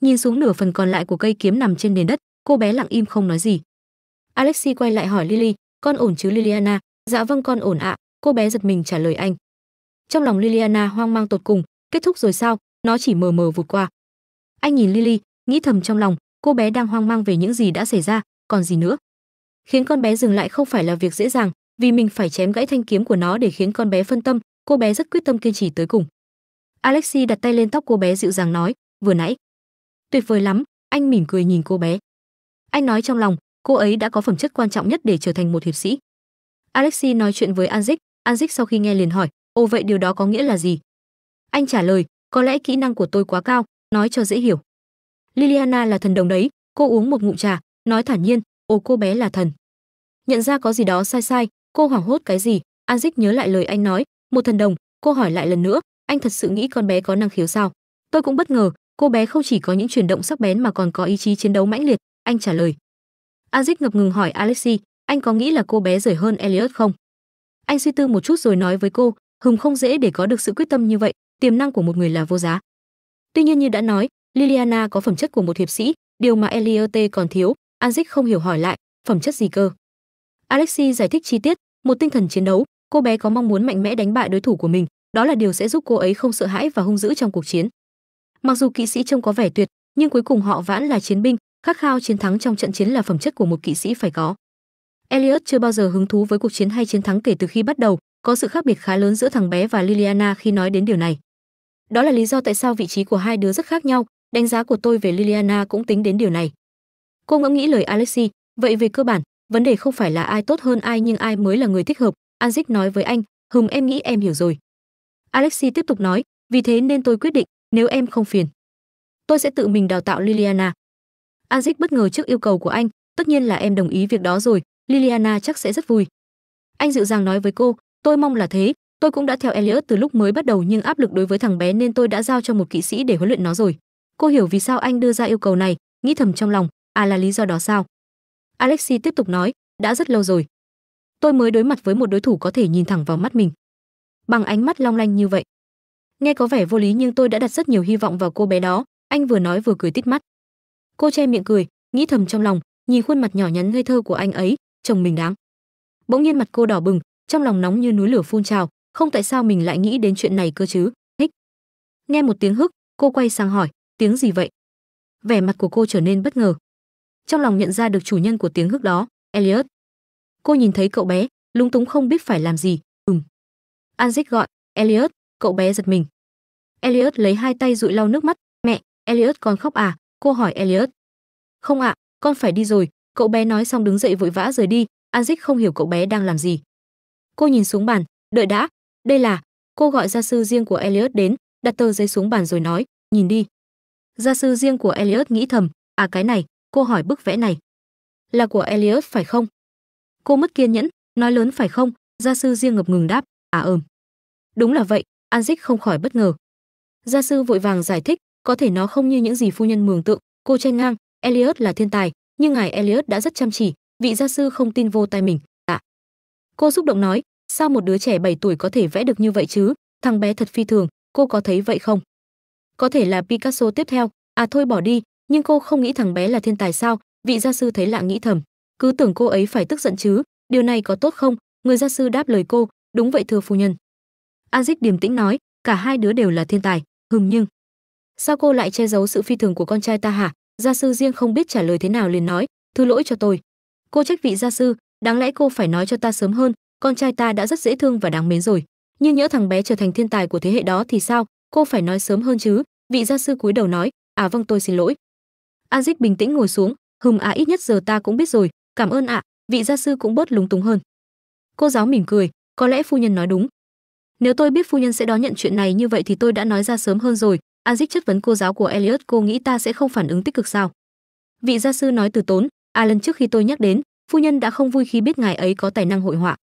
Nhìn xuống nửa phần còn lại của cây kiếm nằm trên nền đất, cô bé lặng im không nói gì alexi quay lại hỏi lily, con ổn chứ liliana? Dạ vâng con ổn ạ. Cô bé giật mình trả lời anh. Trong lòng liliana hoang mang tột cùng, kết thúc rồi sao? Nó chỉ mờ mờ vụt qua. Anh nhìn lily, nghĩ thầm trong lòng, cô bé đang hoang mang về những gì đã xảy ra, còn gì nữa? Khiến con bé dừng lại không phải là việc dễ dàng, vì mình phải chém gãy thanh kiếm của nó để khiến con bé phân tâm, cô bé rất quyết tâm kiên trì tới cùng. Alexi đặt tay lên tóc cô bé dịu dàng nói, vừa nãy. Tuyệt vời lắm. Anh mỉm cười nhìn cô bé. Anh nói trong lòng cô ấy đã có phẩm chất quan trọng nhất để trở thành một hiệp sĩ. Alexi nói chuyện với anzik anzik sau khi nghe liền hỏi ô vậy điều đó có nghĩa là gì? Anh trả lời, có lẽ kỹ năng của tôi quá cao, nói cho dễ hiểu. Liliana là thần đồng đấy, cô uống một ngụm trà, nói thản nhiên, ồ, cô bé là thần. Nhận ra có gì đó sai sai, cô hoảng hốt, cái gì? Anzik nhớ lại lời anh nói, một thần đồng. Cô hỏi lại lần nữa, anh thật sự nghĩ con bé có năng khiếu sao? Tôi cũng bất ngờ, cô bé không chỉ có những chuyển động sắc bén mà còn có ý chí chiến đấu mãnh liệt. Anh trả lời an ngập ngừng hỏi alexi anh có nghĩ là cô bé rời hơn elliot không? Anh suy tư một chút rồi nói với cô hùng không dễ để có được sự quyết tâm như vậy, tiềm năng của một người là vô giá. Tuy nhiên như đã nói, liliana có phẩm chất của một hiệp sĩ, điều mà elliot còn thiếu anzik không hiểu hỏi lại, phẩm chất gì cơ? Alexi giải thích chi tiết, một tinh thần chiến đấu, cô bé có mong muốn mạnh mẽ đánh bại đối thủ của mình, đó là điều sẽ giúp cô ấy không sợ hãi và hung dữ trong cuộc chiến. Mặc dù kỵ sĩ trông có vẻ tuyệt, nhưng cuối cùng họ vẫn là chiến binh khát khao chiến thắng trong trận chiến là phẩm chất của một kỵ sĩ phải có. Elliot chưa bao giờ hứng thú với cuộc chiến hay chiến thắng kể từ khi bắt đầu, có sự khác biệt khá lớn giữa thằng bé và liliana khi nói đến điều này. Đó là lý do tại sao vị trí của hai đứa rất khác nhau, đánh giá của tôi về liliana cũng tính đến điều này. Cô ngẫm nghĩ lời alexi vậy về cơ bản, vấn đề không phải là ai tốt hơn ai nhưng ai mới là người thích hợp anzik nói với anh, hùng, em nghĩ em hiểu rồi. Alexi tiếp tục nói, vì thế nên tôi quyết định, nếu em không phiền, tôi sẽ tự mình đào tạo liliana anzik bất ngờ trước yêu cầu của anh, tất nhiên là em đồng ý việc đó rồi, liliana chắc sẽ rất vui. Anh dịu dàng nói với cô, tôi mong là thế, tôi cũng đã theo elliot từ lúc mới bắt đầu nhưng áp lực đối với thằng bé nên tôi đã giao cho một kỵ sĩ để huấn luyện nó rồi. Cô hiểu vì sao anh đưa ra yêu cầu này, nghĩ thầm trong lòng à là lý do đó sao? Alexi tiếp tục nói, đã rất lâu rồi. Tôi mới đối mặt với một đối thủ có thể nhìn thẳng vào mắt mình. Bằng ánh mắt long lanh như vậy. Nghe có vẻ vô lý nhưng tôi đã đặt rất nhiều hy vọng vào cô bé đó, anh vừa nói vừa cười tít mắt cô che miệng cười, nghĩ thầm trong lòng, nhìn khuôn mặt nhỏ nhắn ngây thơ của anh ấy, chồng mình đáng bỗng nhiên mặt cô đỏ bừng, trong lòng nóng như núi lửa phun trào, không tại sao mình lại nghĩ đến chuyện này cơ chứ? Hích. Nghe một tiếng hức, cô quay sang hỏi, tiếng gì vậy? Vẻ mặt của cô trở nên bất ngờ. Trong lòng nhận ra được chủ nhân của tiếng hức đó, elliot. Cô nhìn thấy cậu bé, lúng túng không biết phải làm gì, ừm. Anzic gọi, elliot, cậu bé giật mình. Elliot lấy hai tay dụi lau nước mắt, mẹ, elliot còn khóc à? Cô hỏi elliot. Không ạ, con phải đi rồi. Cậu bé nói xong đứng dậy vội vã rời đi. Anzik không hiểu cậu bé đang làm gì. Cô nhìn xuống bàn. Đợi đã. Đây là. Cô gọi gia sư riêng của elliot đến. Đặt tờ giấy xuống bàn rồi nói. Nhìn đi. Gia sư riêng của elliot nghĩ thầm. À cái này, cô hỏi bức vẽ này. Là của elliot phải không? Cô mất kiên nhẫn. Nói lớn phải không? Gia sư riêng ngập ngừng đáp. À ừm. Đúng là vậy. Anzik không khỏi bất ngờ. Gia sư vội vàng giải thích có thể nó không như những gì phu nhân mường tượng. Cô chen ngang, elliot là thiên tài, nhưng ngài elliot đã rất chăm chỉ, vị gia sư không tin vô tay mình. À cô xúc động nói, sao một đứa trẻ 7 tuổi có thể vẽ được như vậy chứ? Thằng bé thật phi thường, cô có thấy vậy không? Có thể là picasso tiếp theo. À thôi bỏ đi, nhưng cô không nghĩ thằng bé là thiên tài sao? Vị gia sư thấy lạ nghĩ thầm. Cứ tưởng cô ấy phải tức giận chứ, điều này có tốt không? Người gia sư đáp lời cô, đúng vậy thưa phu nhân. Aziz điềm tĩnh nói, cả hai đứa đều là thiên tài hừm nhưng sao cô lại che giấu sự phi thường của con trai ta hả? Gia sư riêng không biết trả lời thế nào liền nói, thứ lỗi cho tôi. Cô trách vị gia sư, đáng lẽ cô phải nói cho ta sớm hơn, con trai ta đã rất dễ thương và đáng mến rồi. Nhưng nhỡ thằng bé trở thành thiên tài của thế hệ đó thì sao? Cô phải nói sớm hơn chứ, vị gia sư cúi đầu nói à vâng tôi xin lỗi. Aziz bình tĩnh ngồi xuống, hừm à ít nhất giờ ta cũng biết rồi, cảm ơn ạ, vị gia sư cũng bớt lúng túng hơn. Cô giáo mỉm cười, có lẽ phu nhân nói đúng. Nếu tôi biết phu nhân sẽ đón nhận chuyện này như vậy thì tôi đã nói ra sớm hơn rồi Aziz chất vấn cô giáo của Elliot, cô nghĩ ta sẽ không phản ứng tích cực sao? Vị gia sư nói từ tốn à lần trước khi tôi nhắc đến, phu nhân đã không vui khi biết ngài ấy có tài năng hội họa.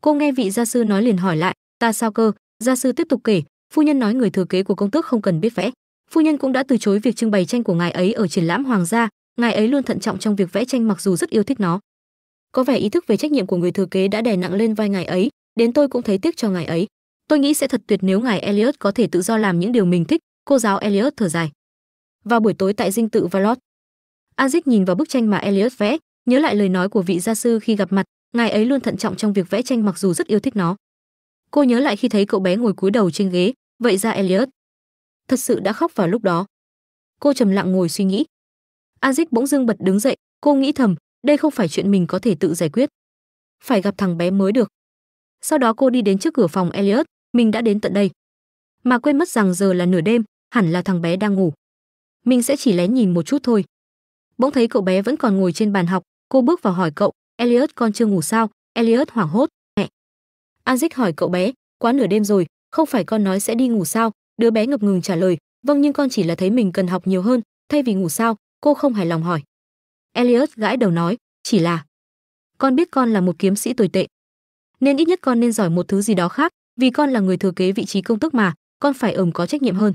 Cô nghe vị gia sư nói liền hỏi lại, ta sao cơ? Gia sư tiếp tục kể, phu nhân nói người thừa kế của công tước không cần biết vẽ. Phu nhân cũng đã từ chối việc trưng bày tranh của ngài ấy ở triển lãm hoàng gia. Ngài ấy luôn thận trọng trong việc vẽ tranh mặc dù rất yêu thích nó. Có vẻ ý thức về trách nhiệm của người thừa kế đã đè nặng lên vai ngài ấy, đến tôi cũng thấy tiếc cho ngài ấy. Tôi nghĩ sẽ thật tuyệt nếu ngài Elliot có thể tự do làm những điều mình thích cô giáo Elliot thở dài. Vào buổi tối tại dinh tự Valot. Aziz nhìn vào bức tranh mà Elliot vẽ, nhớ lại lời nói của vị gia sư khi gặp mặt, ngài ấy luôn thận trọng trong việc vẽ tranh mặc dù rất yêu thích nó. Cô nhớ lại khi thấy cậu bé ngồi cúi đầu trên ghế, vậy ra Elliot. Thật sự đã khóc vào lúc đó. Cô trầm lặng ngồi suy nghĩ. Aziz bỗng dưng bật đứng dậy, cô nghĩ thầm, đây không phải chuyện mình có thể tự giải quyết. Phải gặp thằng bé mới được. Sau đó cô đi đến trước cửa phòng Elliot, mình đã đến tận đây. Mà quên mất rằng giờ là nửa đêm hẳn là thằng bé đang ngủ. Mình sẽ chỉ lén nhìn một chút thôi. Bỗng thấy cậu bé vẫn còn ngồi trên bàn học cô bước vào hỏi cậu Elliot con chưa ngủ sao? Elliot hoảng hốt mẹ. Aziz hỏi cậu bé quá nửa đêm rồi không phải con nói sẽ đi ngủ sao? Đứa bé ngập ngừng trả lời vâng nhưng con chỉ là thấy mình cần học nhiều hơn thay vì ngủ sao? Cô không hài lòng hỏi. Elliot gãi đầu nói, chỉ là con biết con là một kiếm sĩ tồi tệ, nên ít nhất con nên giỏi một thứ gì đó khác, vì con là người thừa kế vị trí công tước mà, con phải ẩm có trách nhiệm hơn.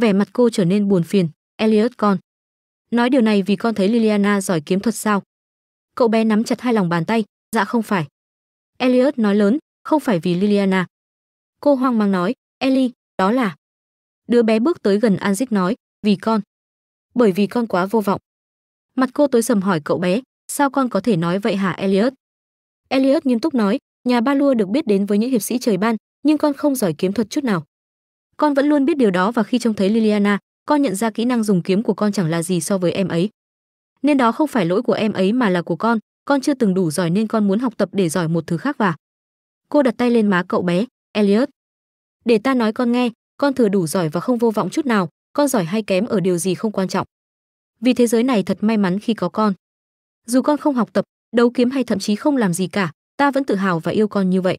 Vẻ mặt cô trở nên buồn phiền, Elliot con. Nói điều này vì con thấy Liliana giỏi kiếm thuật sao? Cậu bé nắm chặt hai lòng bàn tay, dạ không phải. Elliot nói lớn, không phải vì Liliana. Cô hoang mang nói, Ellie, đó là. Đứa bé bước tới gần Anzik nói, vì con. Bởi vì con quá vô vọng. Mặt cô tối sầm hỏi cậu bé, sao con có thể nói vậy hả Elliot? Elliot nghiêm túc nói, nhà ba lua được biết đến với những hiệp sĩ trời ban, nhưng con không giỏi kiếm thuật chút nào. Con vẫn luôn biết điều đó và khi trông thấy Liliana, con nhận ra kỹ năng dùng kiếm của con chẳng là gì so với em ấy. Nên đó không phải lỗi của em ấy mà là của con, con chưa từng đủ giỏi nên con muốn học tập để giỏi một thứ khác và. Cô đặt tay lên má cậu bé, Elliot. Để ta nói con nghe, con thừa đủ giỏi và không vô vọng chút nào, con giỏi hay kém ở điều gì không quan trọng. Vì thế giới này thật may mắn khi có con. Dù con không học tập, đấu kiếm hay thậm chí không làm gì cả, ta vẫn tự hào và yêu con như vậy.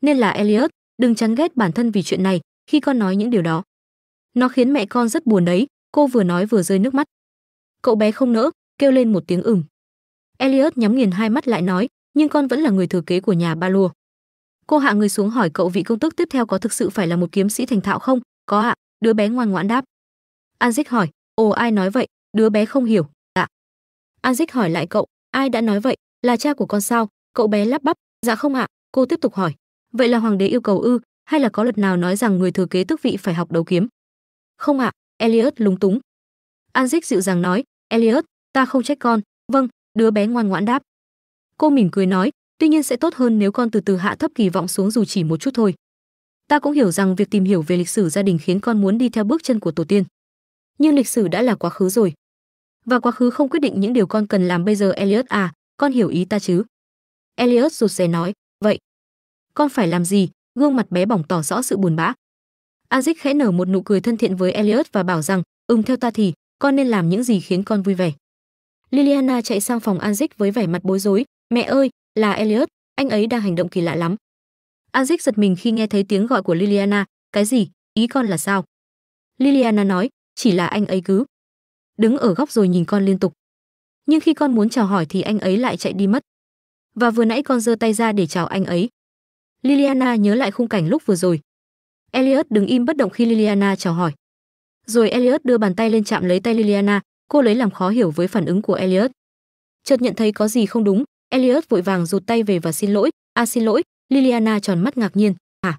Nên là Elliot, đừng chán ghét bản thân vì chuyện này, khi con nói những điều đó. Nó khiến mẹ con rất buồn đấy, cô vừa nói vừa rơi nước mắt. Cậu bé không nỡ, kêu lên một tiếng ừm. Elliot nhắm nghiền hai mắt lại nói, nhưng con vẫn là người thừa kế của nhà Ba lùa. Cô hạ người xuống hỏi cậu vị công tước tiếp theo có thực sự phải là một kiếm sĩ thành thạo không? Có ạ, đứa bé ngoan ngoãn đáp. Anzik hỏi, ồ ai nói vậy? Đứa bé không hiểu. Dạ. Anzik hỏi lại cậu, ai đã nói vậy? Là cha của con sao? Cậu bé lắp bắp, dạ không ạ. Cô tiếp tục hỏi, vậy là hoàng đế yêu cầu ư? Hay là có luật nào nói rằng người thừa kế tước vị phải học đấu kiếm? Không ạ. Elliot lúng túng. Anzik dịu dàng nói, Elliot, ta không trách con. Vâng, đứa bé ngoan ngoãn đáp. Cô mỉm cười nói, tuy nhiên sẽ tốt hơn nếu con từ từ hạ thấp kỳ vọng xuống dù chỉ một chút thôi. Ta cũng hiểu rằng việc tìm hiểu về lịch sử gia đình khiến con muốn đi theo bước chân của tổ tiên. Nhưng lịch sử đã là quá khứ rồi. Và quá khứ không quyết định những điều con cần làm bây giờ Elliot à, con hiểu ý ta chứ? Elliot rụt rè nói, vậy con phải làm gì? Gương mặt bé bỏng tỏ rõ sự buồn bã. Aziz khẽ nở một nụ cười thân thiện với Elliot và bảo rằng, "Ừm theo ta thì, con nên làm những gì khiến con vui vẻ." Liliana chạy sang phòng Aziz với vẻ mặt bối rối, "Mẹ ơi, là Elliot, anh ấy đang hành động kỳ lạ lắm." Aziz giật mình khi nghe thấy tiếng gọi của Liliana, "Cái gì? Ý con là sao?" Liliana nói, "Chỉ là anh ấy cứ đứng ở góc rồi nhìn con liên tục. Nhưng khi con muốn chào hỏi thì anh ấy lại chạy đi mất. Và vừa nãy con giơ tay ra để chào anh ấy." Liliana nhớ lại khung cảnh lúc vừa rồi, Elliot đứng im bất động khi Liliana chào hỏi. Rồi Elliot đưa bàn tay lên chạm lấy tay Liliana, cô lấy làm khó hiểu với phản ứng của Elliot. Chợt nhận thấy có gì không đúng, Elliot vội vàng rụt tay về và xin lỗi, "À xin lỗi." Liliana tròn mắt ngạc nhiên, "Hả?"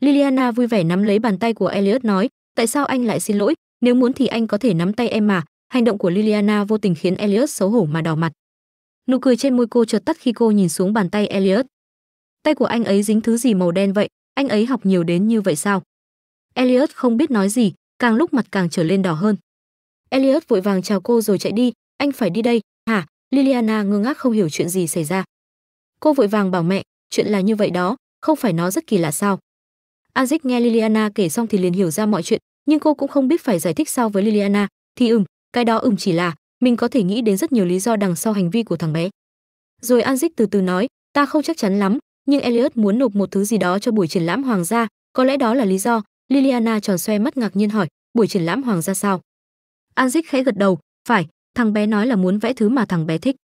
Liliana vui vẻ nắm lấy bàn tay của Elliot nói, "Tại sao anh lại xin lỗi? Nếu muốn thì anh có thể nắm tay em mà." Hành động của Liliana vô tình khiến Elliot xấu hổ mà đỏ mặt. Nụ cười trên môi cô chợt tắt khi cô nhìn xuống bàn tay Elliot. Tay của anh ấy dính thứ gì màu đen vậy? anh ấy học nhiều đến như vậy sao? Elliot không biết nói gì, càng lúc mặt càng trở lên đỏ hơn. Elliot vội vàng chào cô rồi chạy đi, anh phải đi đây, hả? Liliana ngơ ngác không hiểu chuyện gì xảy ra. Cô vội vàng bảo mẹ, chuyện là như vậy đó, không phải nó rất kỳ lạ sao? Azik nghe Liliana kể xong thì liền hiểu ra mọi chuyện, nhưng cô cũng không biết phải giải thích sao với Liliana, thì ừm, cái đó ừm chỉ là, mình có thể nghĩ đến rất nhiều lý do đằng sau hành vi của thằng bé. Rồi Azik từ từ nói, ta không chắc chắn lắm, nhưng Elliot muốn nộp một thứ gì đó cho buổi triển lãm hoàng gia, có lẽ đó là lý do. Liliana tròn xoe mắt ngạc nhiên hỏi, buổi triển lãm hoàng gia sao? Anzik khẽ gật đầu, phải, thằng bé nói là muốn vẽ thứ mà thằng bé thích.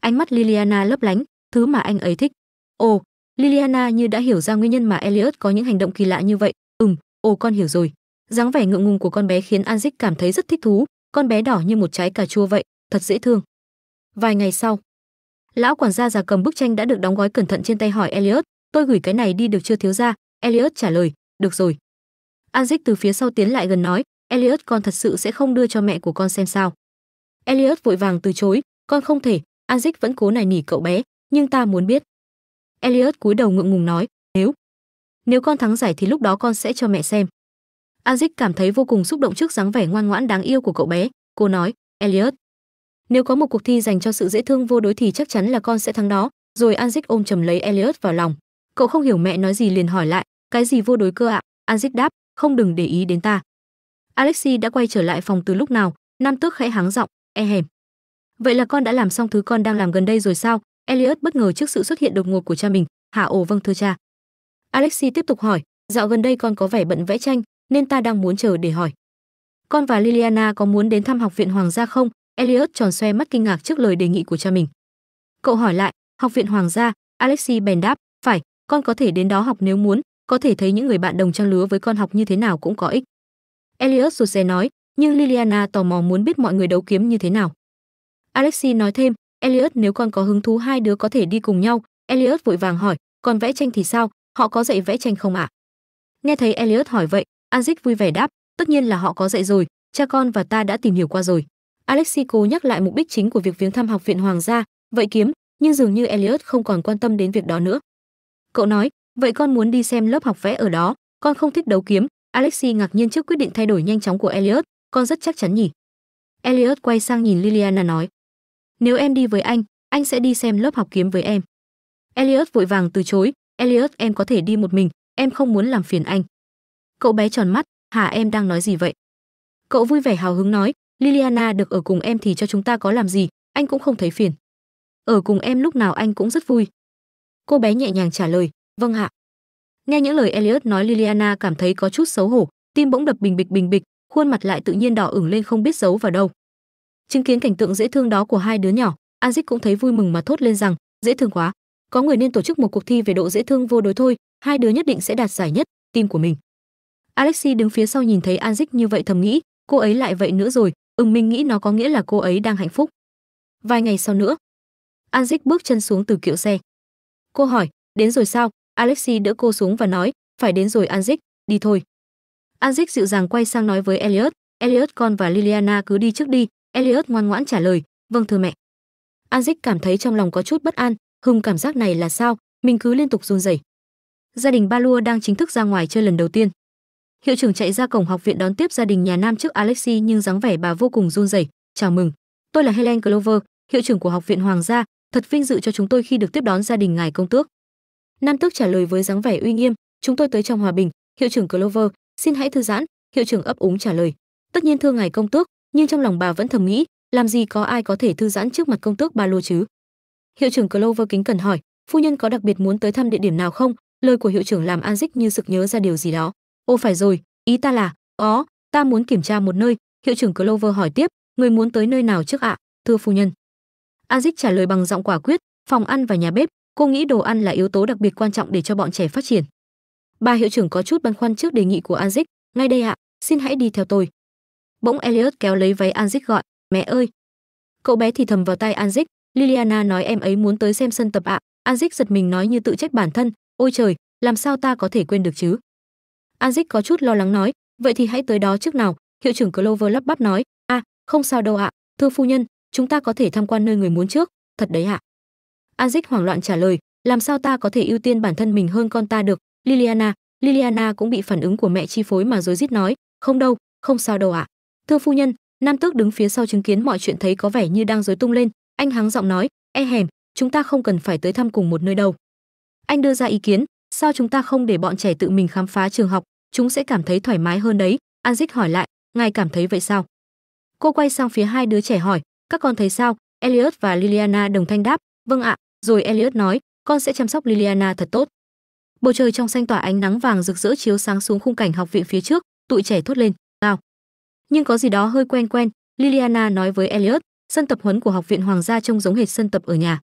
Ánh mắt Liliana lấp lánh, thứ mà anh ấy thích. Ồ, Liliana như đã hiểu ra nguyên nhân mà Elliot có những hành động kỳ lạ như vậy. Ừm, ồ con hiểu rồi. dáng vẻ ngượng ngùng của con bé khiến Anzik cảm thấy rất thích thú, con bé đỏ như một trái cà chua vậy, thật dễ thương. Vài ngày sau, lão quản gia già cầm bức tranh đã được đóng gói cẩn thận trên tay hỏi Elliot, tôi gửi cái này đi được chưa thiếu gia? Elliot trả lời, được rồi. Anzic từ phía sau tiến lại gần nói, Elliot con thật sự sẽ không đưa cho mẹ của con xem sao. Elliot vội vàng từ chối, con không thể, Anzic vẫn cố nài nỉ cậu bé, nhưng ta muốn biết. Elliot cúi đầu ngượng ngùng nói, nếu nếu con thắng giải thì lúc đó con sẽ cho mẹ xem. Anzik cảm thấy vô cùng xúc động trước dáng vẻ ngoan ngoãn đáng yêu của cậu bé, cô nói, Elliot, nếu có một cuộc thi dành cho sự dễ thương vô đối thì chắc chắn là con sẽ thắng đó. Rồi Anzik ôm chầm lấy Elliot vào lòng. Cậu không hiểu mẹ nói gì liền hỏi lại, cái gì vô đối cơ ạ? À? Anzik đáp, không đừng để ý đến ta. Alexi đã quay trở lại phòng từ lúc nào? Nam tước khẽ háng giọng, e hèm. Vậy là con đã làm xong thứ con đang làm gần đây rồi sao? Elliot bất ngờ trước sự xuất hiện đột ngột của cha mình. Hạ ồ vâng thưa cha. Alexi tiếp tục hỏi, dạo gần đây con có vẻ bận vẽ tranh, nên ta đang muốn chờ để hỏi. Con và Liliana có muốn đến thăm học viện hoàng gia không? Elliot tròn xoe mắt kinh ngạc trước lời đề nghị của cha mình. Cậu hỏi lại, học viện hoàng gia, Alexi bèn đáp, phải, con có thể đến đó học nếu muốn, có thể thấy những người bạn đồng trang lứa với con học như thế nào cũng có ích. Elliot rụt rè nói, nhưng Liliana tò mò muốn biết mọi người đấu kiếm như thế nào. Alexi nói thêm, Elliot nếu con có hứng thú hai đứa có thể đi cùng nhau. Elliot vội vàng hỏi, còn vẽ tranh thì sao, họ có dạy vẽ tranh không ạ? Nghe thấy Elliot hỏi vậy, Anzik vui vẻ đáp, tất nhiên là họ có dạy rồi, cha con và ta đã tìm hiểu qua rồi. Alexi cố nhắc lại mục đích chính của việc viếng thăm học viện hoàng gia, vậy kiếm, nhưng dường như Elliot không còn quan tâm đến việc đó nữa. Cậu nói, vậy con muốn đi xem lớp học vẽ ở đó, con không thích đấu kiếm. Alexi ngạc nhiên trước quyết định thay đổi nhanh chóng của Elliot, con rất chắc chắn nhỉ. Elliot quay sang nhìn Liliana nói, nếu em đi với anh, anh sẽ đi xem lớp học kiếm với em. Elliot vội vàng từ chối, Elliot em có thể đi một mình, em không muốn làm phiền anh. Cậu bé tròn mắt, hả em đang nói gì vậy? Cậu vui vẻ hào hứng nói, Liliana được ở cùng em thì cho chúng ta có làm gì, anh cũng không thấy phiền. Ở cùng em lúc nào anh cũng rất vui. Cô bé nhẹ nhàng trả lời, vâng ạ. Nghe những lời Elliot nói Liliana cảm thấy có chút xấu hổ, tim bỗng đập bình bịch bình bịch, khuôn mặt lại tự nhiên đỏ ửng lên không biết giấu vào đâu. Chứng kiến cảnh tượng dễ thương đó của hai đứa nhỏ, Aziz cũng thấy vui mừng mà thốt lên rằng, dễ thương quá, có người nên tổ chức một cuộc thi về độ dễ thương vô đối thôi, hai đứa nhất định sẽ đạt giải nhất, tim của mình. Alexi đứng phía sau nhìn thấy Aziz như vậy thầm nghĩ, cô ấy lại vậy nữa rồi, Ưng Minh nghĩ nó có nghĩa là cô ấy đang hạnh phúc. Vài ngày sau nữa, Aziz bước chân xuống từ kiệu xe. Cô hỏi, đến rồi sao? Alexi đỡ cô xuống và nói, phải đến rồi Anzik, đi thôi. Anzik dịu dàng quay sang nói với Elliot, Elliot con và Liliana cứ đi trước đi. Elliot ngoan ngoãn trả lời, vâng thưa mẹ. Anzik cảm thấy trong lòng có chút bất an, hùng cảm giác này là sao, mình cứ liên tục run rẩy. Gia đình Ba Lua đang chính thức ra ngoài chơi lần đầu tiên. Hiệu trưởng chạy ra cổng học viện đón tiếp gia đình nhà Nam trước Alexi nhưng dáng vẻ bà vô cùng run rẩy. "Chào mừng, tôi là Helen Clover, hiệu trưởng của học viện Hoàng gia, thật vinh dự cho chúng tôi khi được tiếp đón gia đình ngài công tước." Nam tước trả lời với dáng vẻ uy nghiêm, "Chúng tôi tới trong hòa bình, hiệu trưởng Clover, xin hãy thư giãn." Hiệu trưởng ấp úng trả lời, "Tất nhiên thưa ngài công tước, nhưng trong lòng bà vẫn thầm nghĩ, làm gì có ai có thể thư giãn trước mặt công tước Ba Lô chứ?" Hiệu trưởng Clover kính cẩn hỏi, "Phu nhân có đặc biệt muốn tới thăm địa điểm nào không?" Lời của hiệu trưởng làm An Dích như sực nhớ ra điều gì đó. "Ô phải rồi, ý ta là, ó, ta muốn kiểm tra một nơi." Hiệu trưởng Clover hỏi tiếp, "Người muốn tới nơi nào trước ạ?" "Thưa phu nhân." Aziz trả lời bằng giọng quả quyết, "Phòng ăn và nhà bếp, cô nghĩ đồ ăn là yếu tố đặc biệt quan trọng để cho bọn trẻ phát triển." Bà hiệu trưởng có chút băn khoăn trước đề nghị của Aziz. "Ngay đây ạ, xin hãy đi theo tôi." Bỗng Elliot kéo lấy váy Aziz gọi, "Mẹ ơi!" Cậu bé thì thầm vào tai Aziz. Liliana nói em ấy muốn tới xem sân tập ạ. À. Giật mình nói như tự trách bản thân, ôi trời, làm sao ta có thể quên được chứ? Anzik có chút lo lắng nói, vậy thì hãy tới đó trước nào. Hiệu trưởng Clover lắp bắp nói, a, à, không sao đâu ạ, thưa phu nhân, chúng ta có thể tham quan nơi người muốn trước, thật đấy ạ. À. Anzik hoảng loạn trả lời, làm sao ta có thể ưu tiên bản thân mình hơn con ta được? Liliana, Liliana cũng bị phản ứng của mẹ chi phối mà rối rít nói, không đâu, không sao đâu ạ. Thưa phu nhân, Nam Tước đứng phía sau chứng kiến mọi chuyện thấy có vẻ như đang rối tung lên, anh hắng giọng nói, e hèm, chúng ta không cần phải tới thăm cùng một nơi đâu. Anh đưa ra ý kiến, sao chúng ta không để bọn trẻ tự mình khám phá trường học, chúng sẽ cảm thấy thoải mái hơn đấy. Anzik hỏi lại, ngài cảm thấy vậy sao? Cô quay sang phía hai đứa trẻ hỏi, các con thấy sao? Elliot và Liliana đồng thanh đáp, vâng ạ. Rồi Elliot nói, con sẽ chăm sóc Liliana thật tốt. Bầu trời trong xanh tỏa ánh nắng vàng rực rỡ chiếu sáng xuống khung cảnh học viện phía trước, tụi trẻ thốt lên, "Wow!" Nhưng có gì đó hơi quen quen, Liliana nói với Elliot, sân tập huấn của học viện hoàng gia trông giống hệt sân tập ở nhà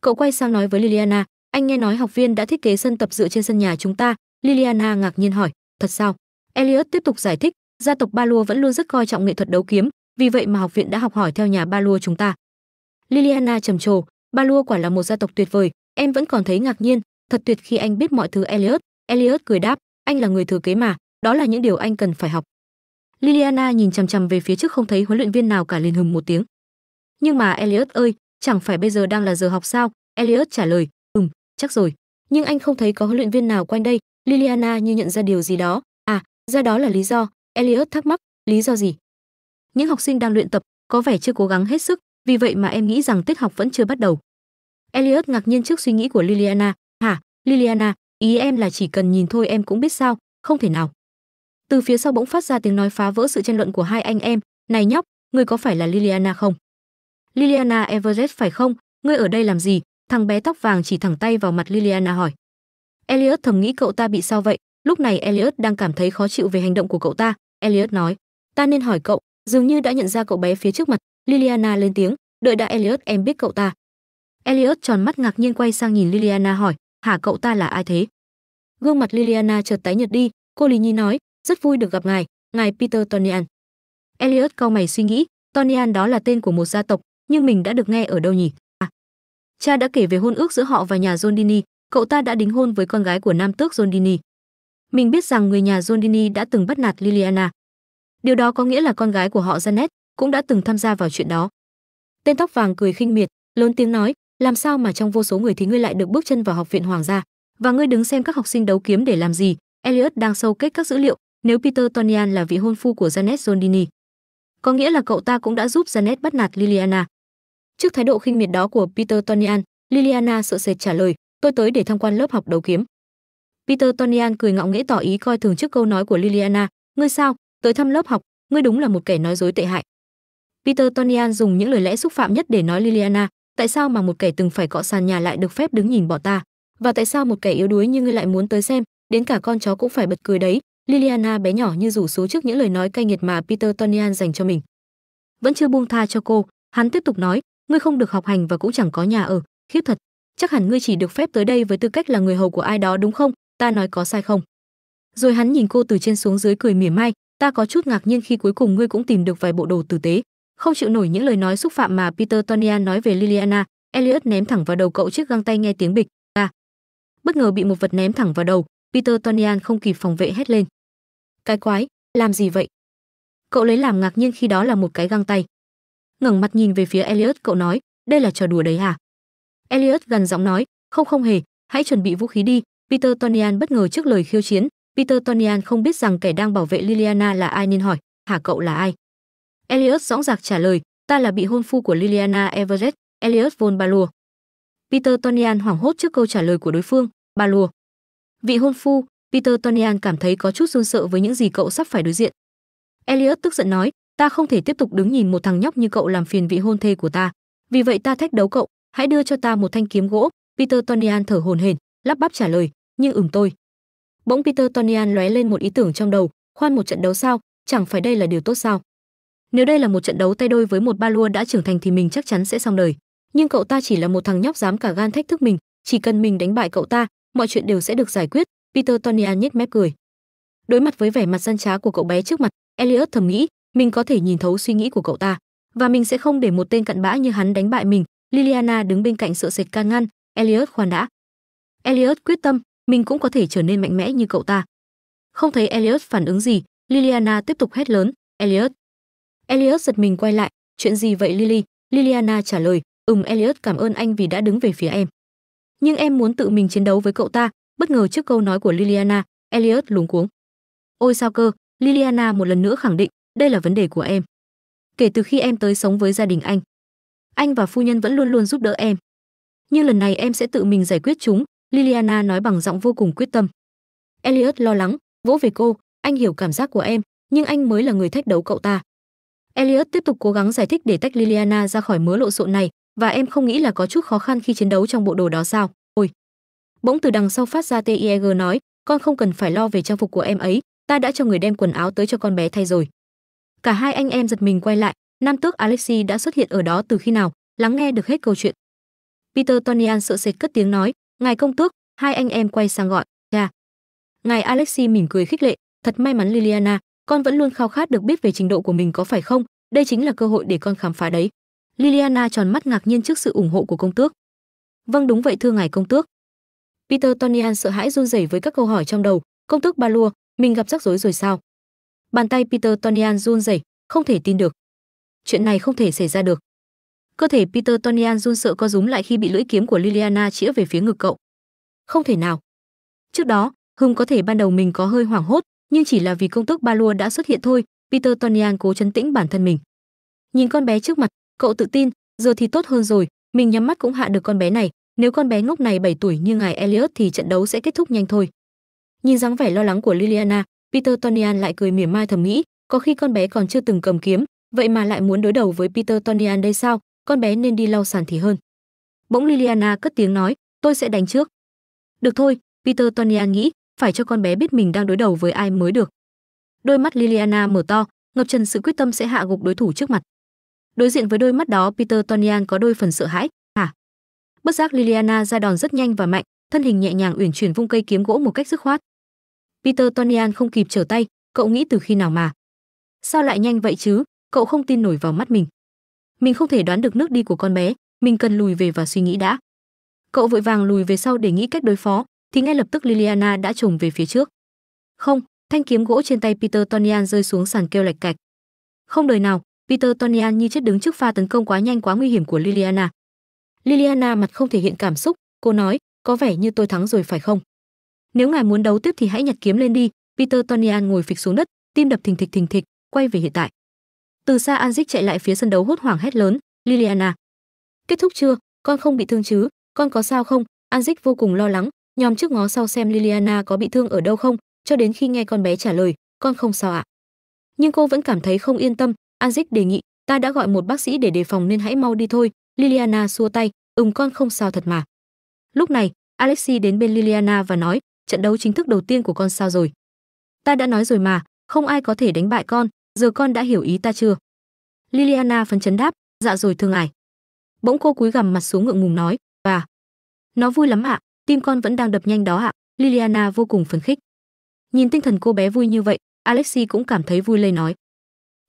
cậu quay sang nói với liliana anh nghe nói học viên đã thiết kế sân tập dựa trên sân nhà chúng ta liliana ngạc nhiên hỏi thật sao elliot tiếp tục giải thích gia tộc ba lua vẫn luôn rất coi trọng nghệ thuật đấu kiếm vì vậy mà học viện đã học hỏi theo nhà ba lua chúng ta liliana trầm trồ ba lua quả là một gia tộc tuyệt vời em vẫn còn thấy ngạc nhiên thật tuyệt khi anh biết mọi thứ elliot elliot cười đáp anh là người thừa kế mà đó là những điều anh cần phải học liliana nhìn chằm chằm về phía trước không thấy huấn luyện viên nào cả liền hừm một tiếng nhưng mà Elliot ơi, chẳng phải bây giờ đang là giờ học sao? Elliot trả lời, ừm, chắc rồi. Nhưng anh không thấy có huấn luyện viên nào quanh đây. Liliana như nhận ra điều gì đó. À, ra đó là lý do. Elliot thắc mắc, lý do gì? Những học sinh đang luyện tập có vẻ chưa cố gắng hết sức, vì vậy mà em nghĩ rằng tiết học vẫn chưa bắt đầu. Elliot ngạc nhiên trước suy nghĩ của Liliana. Hả, Liliana, ý em là chỉ cần nhìn thôi em cũng biết sao, không thể nào. Từ phía sau bỗng phát ra tiếng nói phá vỡ sự tranh luận của hai anh em. Này nhóc, người có phải là Liliana không? Liliana Everett phải không? Ngươi ở đây làm gì? Thằng bé tóc vàng chỉ thẳng tay vào mặt Liliana hỏi. Elliot thầm nghĩ cậu ta bị sao vậy? Lúc này Elliot đang cảm thấy khó chịu về hành động của cậu ta. Elliot nói, ta nên hỏi cậu, dường như đã nhận ra cậu bé phía trước mặt. Liliana lên tiếng, đợi đã Elliot em biết cậu ta. Elliot tròn mắt ngạc nhiên quay sang nhìn Liliana hỏi, hả cậu ta là ai thế? Gương mặt Liliana chợt tái nhợt đi, cô Lý Nhi nói, rất vui được gặp ngài, ngài Peter Tonian. Elliot cau mày suy nghĩ, Tonian đó là tên của một gia tộc, nhưng mình đã được nghe ở đâu nhỉ? À. Cha đã kể về hôn ước giữa họ và nhà Jondini, cậu ta đã đính hôn với con gái của nam tước Jondini. Mình biết rằng người nhà Jondini đã từng bắt nạt Liliana. Điều đó có nghĩa là con gái của họ Janet cũng đã từng tham gia vào chuyện đó. Tên tóc vàng cười khinh miệt, lớn tiếng nói, làm sao mà trong vô số người thì ngươi lại được bước chân vào học viện hoàng gia? Và ngươi đứng xem các học sinh đấu kiếm để làm gì? Elliot đang sâu kết các dữ liệu, nếu Peter Tonian là vị hôn phu của Janet Jondini, có nghĩa là cậu ta cũng đã giúp Janet bắt nạt Liliana. Trước thái độ khinh miệt đó của Peter Tonian, Liliana sợ sệt trả lời, tôi tới để tham quan lớp học đấu kiếm. Peter Tonian cười ngạo nghễ tỏ ý coi thường trước câu nói của Liliana, ngươi sao, tới thăm lớp học, ngươi đúng là một kẻ nói dối tệ hại. Peter Tonian dùng những lời lẽ xúc phạm nhất để nói Liliana, tại sao mà một kẻ từng phải cọ sàn nhà lại được phép đứng nhìn bỏ ta, và tại sao một kẻ yếu đuối như ngươi lại muốn tới xem, đến cả con chó cũng phải bật cười đấy. Liliana bé nhỏ như rủ số trước những lời nói cay nghiệt mà Peter Tonian dành cho mình. Vẫn chưa buông tha cho cô, hắn tiếp tục nói, ngươi không được học hành và cũng chẳng có nhà ở, khiếp thật. Chắc hẳn ngươi chỉ được phép tới đây với tư cách là người hầu của ai đó đúng không? Ta nói có sai không? Rồi hắn nhìn cô từ trên xuống dưới cười mỉa mai, ta có chút ngạc nhiên khi cuối cùng ngươi cũng tìm được vài bộ đồ tử tế. Không chịu nổi những lời nói xúc phạm mà Peter Tonian nói về Liliana, Elliot ném thẳng vào đầu cậu chiếc găng tay nghe tiếng bịch. À. Bất ngờ bị một vật ném thẳng vào đầu, Peter Tonian không kịp phòng vệ hét lên. Cái quái, làm gì vậy? Cậu lấy làm ngạc nhiên khi đó là một cái găng tay. Ngẩng mặt nhìn về phía Elliot, cậu nói, đây là trò đùa đấy à? Elliot gần giọng nói, không không hề, hãy chuẩn bị vũ khí đi. Peter Tonian bất ngờ trước lời khiêu chiến. Peter Tonian không biết rằng kẻ đang bảo vệ Liliana là ai nên hỏi, hả cậu là ai? Elliot dõng dạc trả lời, ta là bị hôn phu của Liliana Everett, Elliot von Balur. Peter Tonian hoảng hốt trước câu trả lời của đối phương, Balur. Vị hôn phu, Peter Tonian cảm thấy có chút run sợ với những gì cậu sắp phải đối diện. Elliot tức giận nói, ta không thể tiếp tục đứng nhìn một thằng nhóc như cậu làm phiền vị hôn thê của ta. Vì vậy ta thách đấu cậu, hãy đưa cho ta một thanh kiếm gỗ. Peter Tonian thở hổn hển, lắp bắp trả lời, nhưng ửng tôi. Bỗng Peter Tonian lóe lên một ý tưởng trong đầu, khoan một trận đấu sao, chẳng phải đây là điều tốt sao? Nếu đây là một trận đấu tay đôi với một ba lua đã trưởng thành thì mình chắc chắn sẽ xong đời. Nhưng cậu ta chỉ là một thằng nhóc dám cả gan thách thức mình, chỉ cần mình đánh bại cậu ta, mọi chuyện đều sẽ được giải quyết. Peter Tonian nhếch mép cười. Đối mặt với vẻ mặt gian trá của cậu bé trước mặt, Elliot thầm nghĩ, mình có thể nhìn thấu suy nghĩ của cậu ta, và mình sẽ không để một tên cặn bã như hắn đánh bại mình. Liliana đứng bên cạnh sợ sệt can ngăn, Elliot khoan đã. Elliot quyết tâm, mình cũng có thể trở nên mạnh mẽ như cậu ta. Không thấy Elliot phản ứng gì, Liliana tiếp tục hét lớn, Elliot. Elliot giật mình quay lại, chuyện gì vậy Lily? Liliana trả lời, ừm Elliot cảm ơn anh vì đã đứng về phía em. Nhưng em muốn tự mình chiến đấu với cậu ta, bất ngờ trước câu nói của Liliana, Elliot luống cuống. Ôi sao cơ, Liliana một lần nữa khẳng định, đây là vấn đề của em. Kể từ khi em tới sống với gia đình anh, anh và phu nhân vẫn luôn luôn giúp đỡ em. Nhưng lần này em sẽ tự mình giải quyết chúng, Liliana nói bằng giọng vô cùng quyết tâm. Elliot lo lắng, vỗ về cô, anh hiểu cảm giác của em, nhưng anh mới là người thách đấu cậu ta. Elliot tiếp tục cố gắng giải thích để tách Liliana ra khỏi mớ lộn xộn này, và em không nghĩ là có chút khó khăn khi chiến đấu trong bộ đồ đó sao? Ôi. Bỗng từ đằng sau phát ra TIEG nói, con không cần phải lo về trang phục của em ấy, ta đã cho người đem quần áo tới cho con bé thay rồi. Cả hai anh em giật mình quay lại, nam tước Alexi đã xuất hiện ở đó từ khi nào, lắng nghe được hết câu chuyện. Peter Tonian sợ sệt cất tiếng nói, ngài công tước, hai anh em quay sang gọi, cha. Ngài Alexi mỉm cười khích lệ, thật may mắn Liliana, con vẫn luôn khao khát được biết về trình độ của mình có phải không, đây chính là cơ hội để con khám phá đấy. Liliana tròn mắt ngạc nhiên trước sự ủng hộ của công tước. Vâng đúng vậy thưa ngài công tước. Peter Tonian sợ hãi run rẩy với các câu hỏi trong đầu, công tước Balua, mình gặp rắc rối rồi sao? Bàn tay Peter Tonian run rẩy, không thể tin được. Chuyện này không thể xảy ra được. Cơ thể Peter Tonian run sợ co rúm lại khi bị lưỡi kiếm của Liliana chĩa về phía ngực cậu. Không thể nào. Trước đó, Hưng có thể ban đầu mình có hơi hoảng hốt, nhưng chỉ là vì công tước Balua đã xuất hiện thôi, Peter Tonian cố chấn tĩnh bản thân mình. Nhìn con bé trước mặt, cậu tự tin, giờ thì tốt hơn rồi, mình nhắm mắt cũng hạ được con bé này, nếu con bé ngốc này 7 tuổi như ngài Elliot thì trận đấu sẽ kết thúc nhanh thôi. Nhìn dáng vẻ lo lắng của Liliana, Peter Tonian lại cười mỉa mai thầm nghĩ, có khi con bé còn chưa từng cầm kiếm, vậy mà lại muốn đối đầu với Peter Tonian đây sao, con bé nên đi lau sàn thì hơn. Bỗng Liliana cất tiếng nói, tôi sẽ đánh trước. Được thôi, Peter Tonian nghĩ, phải cho con bé biết mình đang đối đầu với ai mới được. Đôi mắt Liliana mở to, ngập trần sự quyết tâm sẽ hạ gục đối thủ trước mặt. Đối diện với đôi mắt đó, Peter Tonian có đôi phần sợ hãi, hả? Bất giác Liliana ra đòn rất nhanh và mạnh, thân hình nhẹ nhàng uyển chuyển vung cây kiếm gỗ một cách dứt khoát. Peter Tonian không kịp trở tay, cậu nghĩ từ khi nào mà? Sao lại nhanh vậy chứ? Cậu không tin nổi vào mắt mình. Mình không thể đoán được nước đi của con bé, mình cần lùi về và suy nghĩ đã. Cậu vội vàng lùi về sau để nghĩ cách đối phó, thì ngay lập tức Liliana đã trồm về phía trước. Không, thanh kiếm gỗ trên tay Peter Tonian rơi xuống sàn kêu lạch cạch. Không đời nào, Peter Tonian như chết đứng trước pha tấn công quá nhanh quá nguy hiểm của Liliana. Liliana mặt không thể hiện cảm xúc, cô nói, có vẻ như tôi thắng rồi phải không? Nếu ngài muốn đấu tiếp thì hãy nhặt kiếm lên đi. Peter Tonian ngồi phịch xuống đất, tim đập thình thịch thình thịch, quay về hiện tại. Từ xa Anzik chạy lại phía sân đấu hốt hoảng hét lớn, Liliana, kết thúc chưa? Con không bị thương chứ? Con có sao không? Anzik vô cùng lo lắng, nhòm trước ngó sau xem Liliana có bị thương ở đâu không, cho đến khi nghe con bé trả lời, con không sao ạ. Nhưng cô vẫn cảm thấy không yên tâm, Anzik đề nghị, ta đã gọi một bác sĩ để đề phòng nên hãy mau đi thôi. Liliana xua tay, ừm con không sao thật mà. Lúc này, Alexi đến bên Liliana và nói, trận đấu chính thức đầu tiên của con sao rồi? Ta đã nói rồi mà, không ai có thể đánh bại con, giờ con đã hiểu ý ta chưa? Liliana phấn chấn đáp, dạ rồi thương ải. Bỗng cô cúi gằm mặt xuống ngượng ngùng nói, và nó vui lắm ạ, tim con vẫn đang đập nhanh đó ạ. Liliana vô cùng phấn khích. Nhìn tinh thần cô bé vui như vậy, Alexi cũng cảm thấy vui lây nói.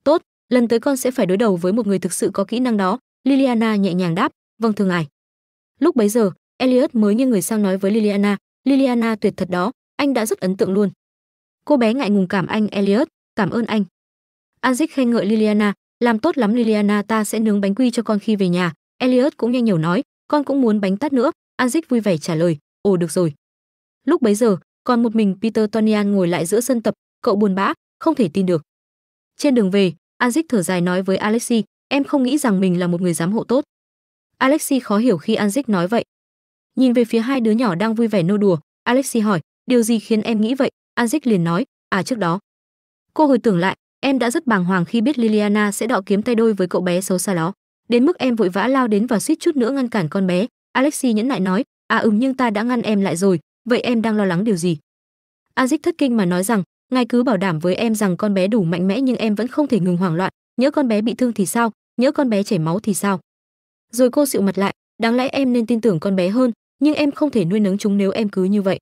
Tốt, lần tới con sẽ phải đối đầu với một người thực sự có kỹ năng đó. Liliana nhẹ nhàng đáp, vâng thưa ngài. Lúc bấy giờ, Elliot mới như người sang nói với Liliana, Liliana tuyệt thật đó, anh đã rất ấn tượng luôn. Cô bé ngại ngùng cảm anh Elliot, cảm ơn anh. Azik khen ngợi Liliana, làm tốt lắm Liliana ta sẽ nướng bánh quy cho con khi về nhà. Elliot cũng nhanh nhiều nói, con cũng muốn bánh tát nữa. Azik vui vẻ trả lời, ồ được rồi. Lúc bấy giờ, còn một mình Peter Tonian ngồi lại giữa sân tập, cậu buồn bã, không thể tin được. Trên đường về, Azik thở dài nói với Alexi, em không nghĩ rằng mình là một người giám hộ tốt. Alexi khó hiểu khi Azik nói vậy. Nhìn về phía hai đứa nhỏ đang vui vẻ nô đùa, Alexi hỏi, điều gì khiến em nghĩ vậy? Azik liền nói, à trước đó. Cô hồi tưởng lại, em đã rất bàng hoàng khi biết Liliana sẽ đọ kiếm tay đôi với cậu bé xấu xa đó. Đến mức em vội vã lao đến và suýt chút nữa ngăn cản con bé. Alexi nhẫn nại nói, à ừm nhưng ta đã ngăn em lại rồi, vậy em đang lo lắng điều gì? Azik thất kinh mà nói rằng, ngài cứ bảo đảm với em rằng con bé đủ mạnh mẽ nhưng em vẫn không thể ngừng hoảng loạn, nhớ con bé bị thương thì sao, nhớ con bé chảy máu thì sao? Rồi cô dịu mặt lại, đáng lẽ em nên tin tưởng con bé hơn, nhưng em không thể nuôi nấng chúng nếu em cứ như vậy.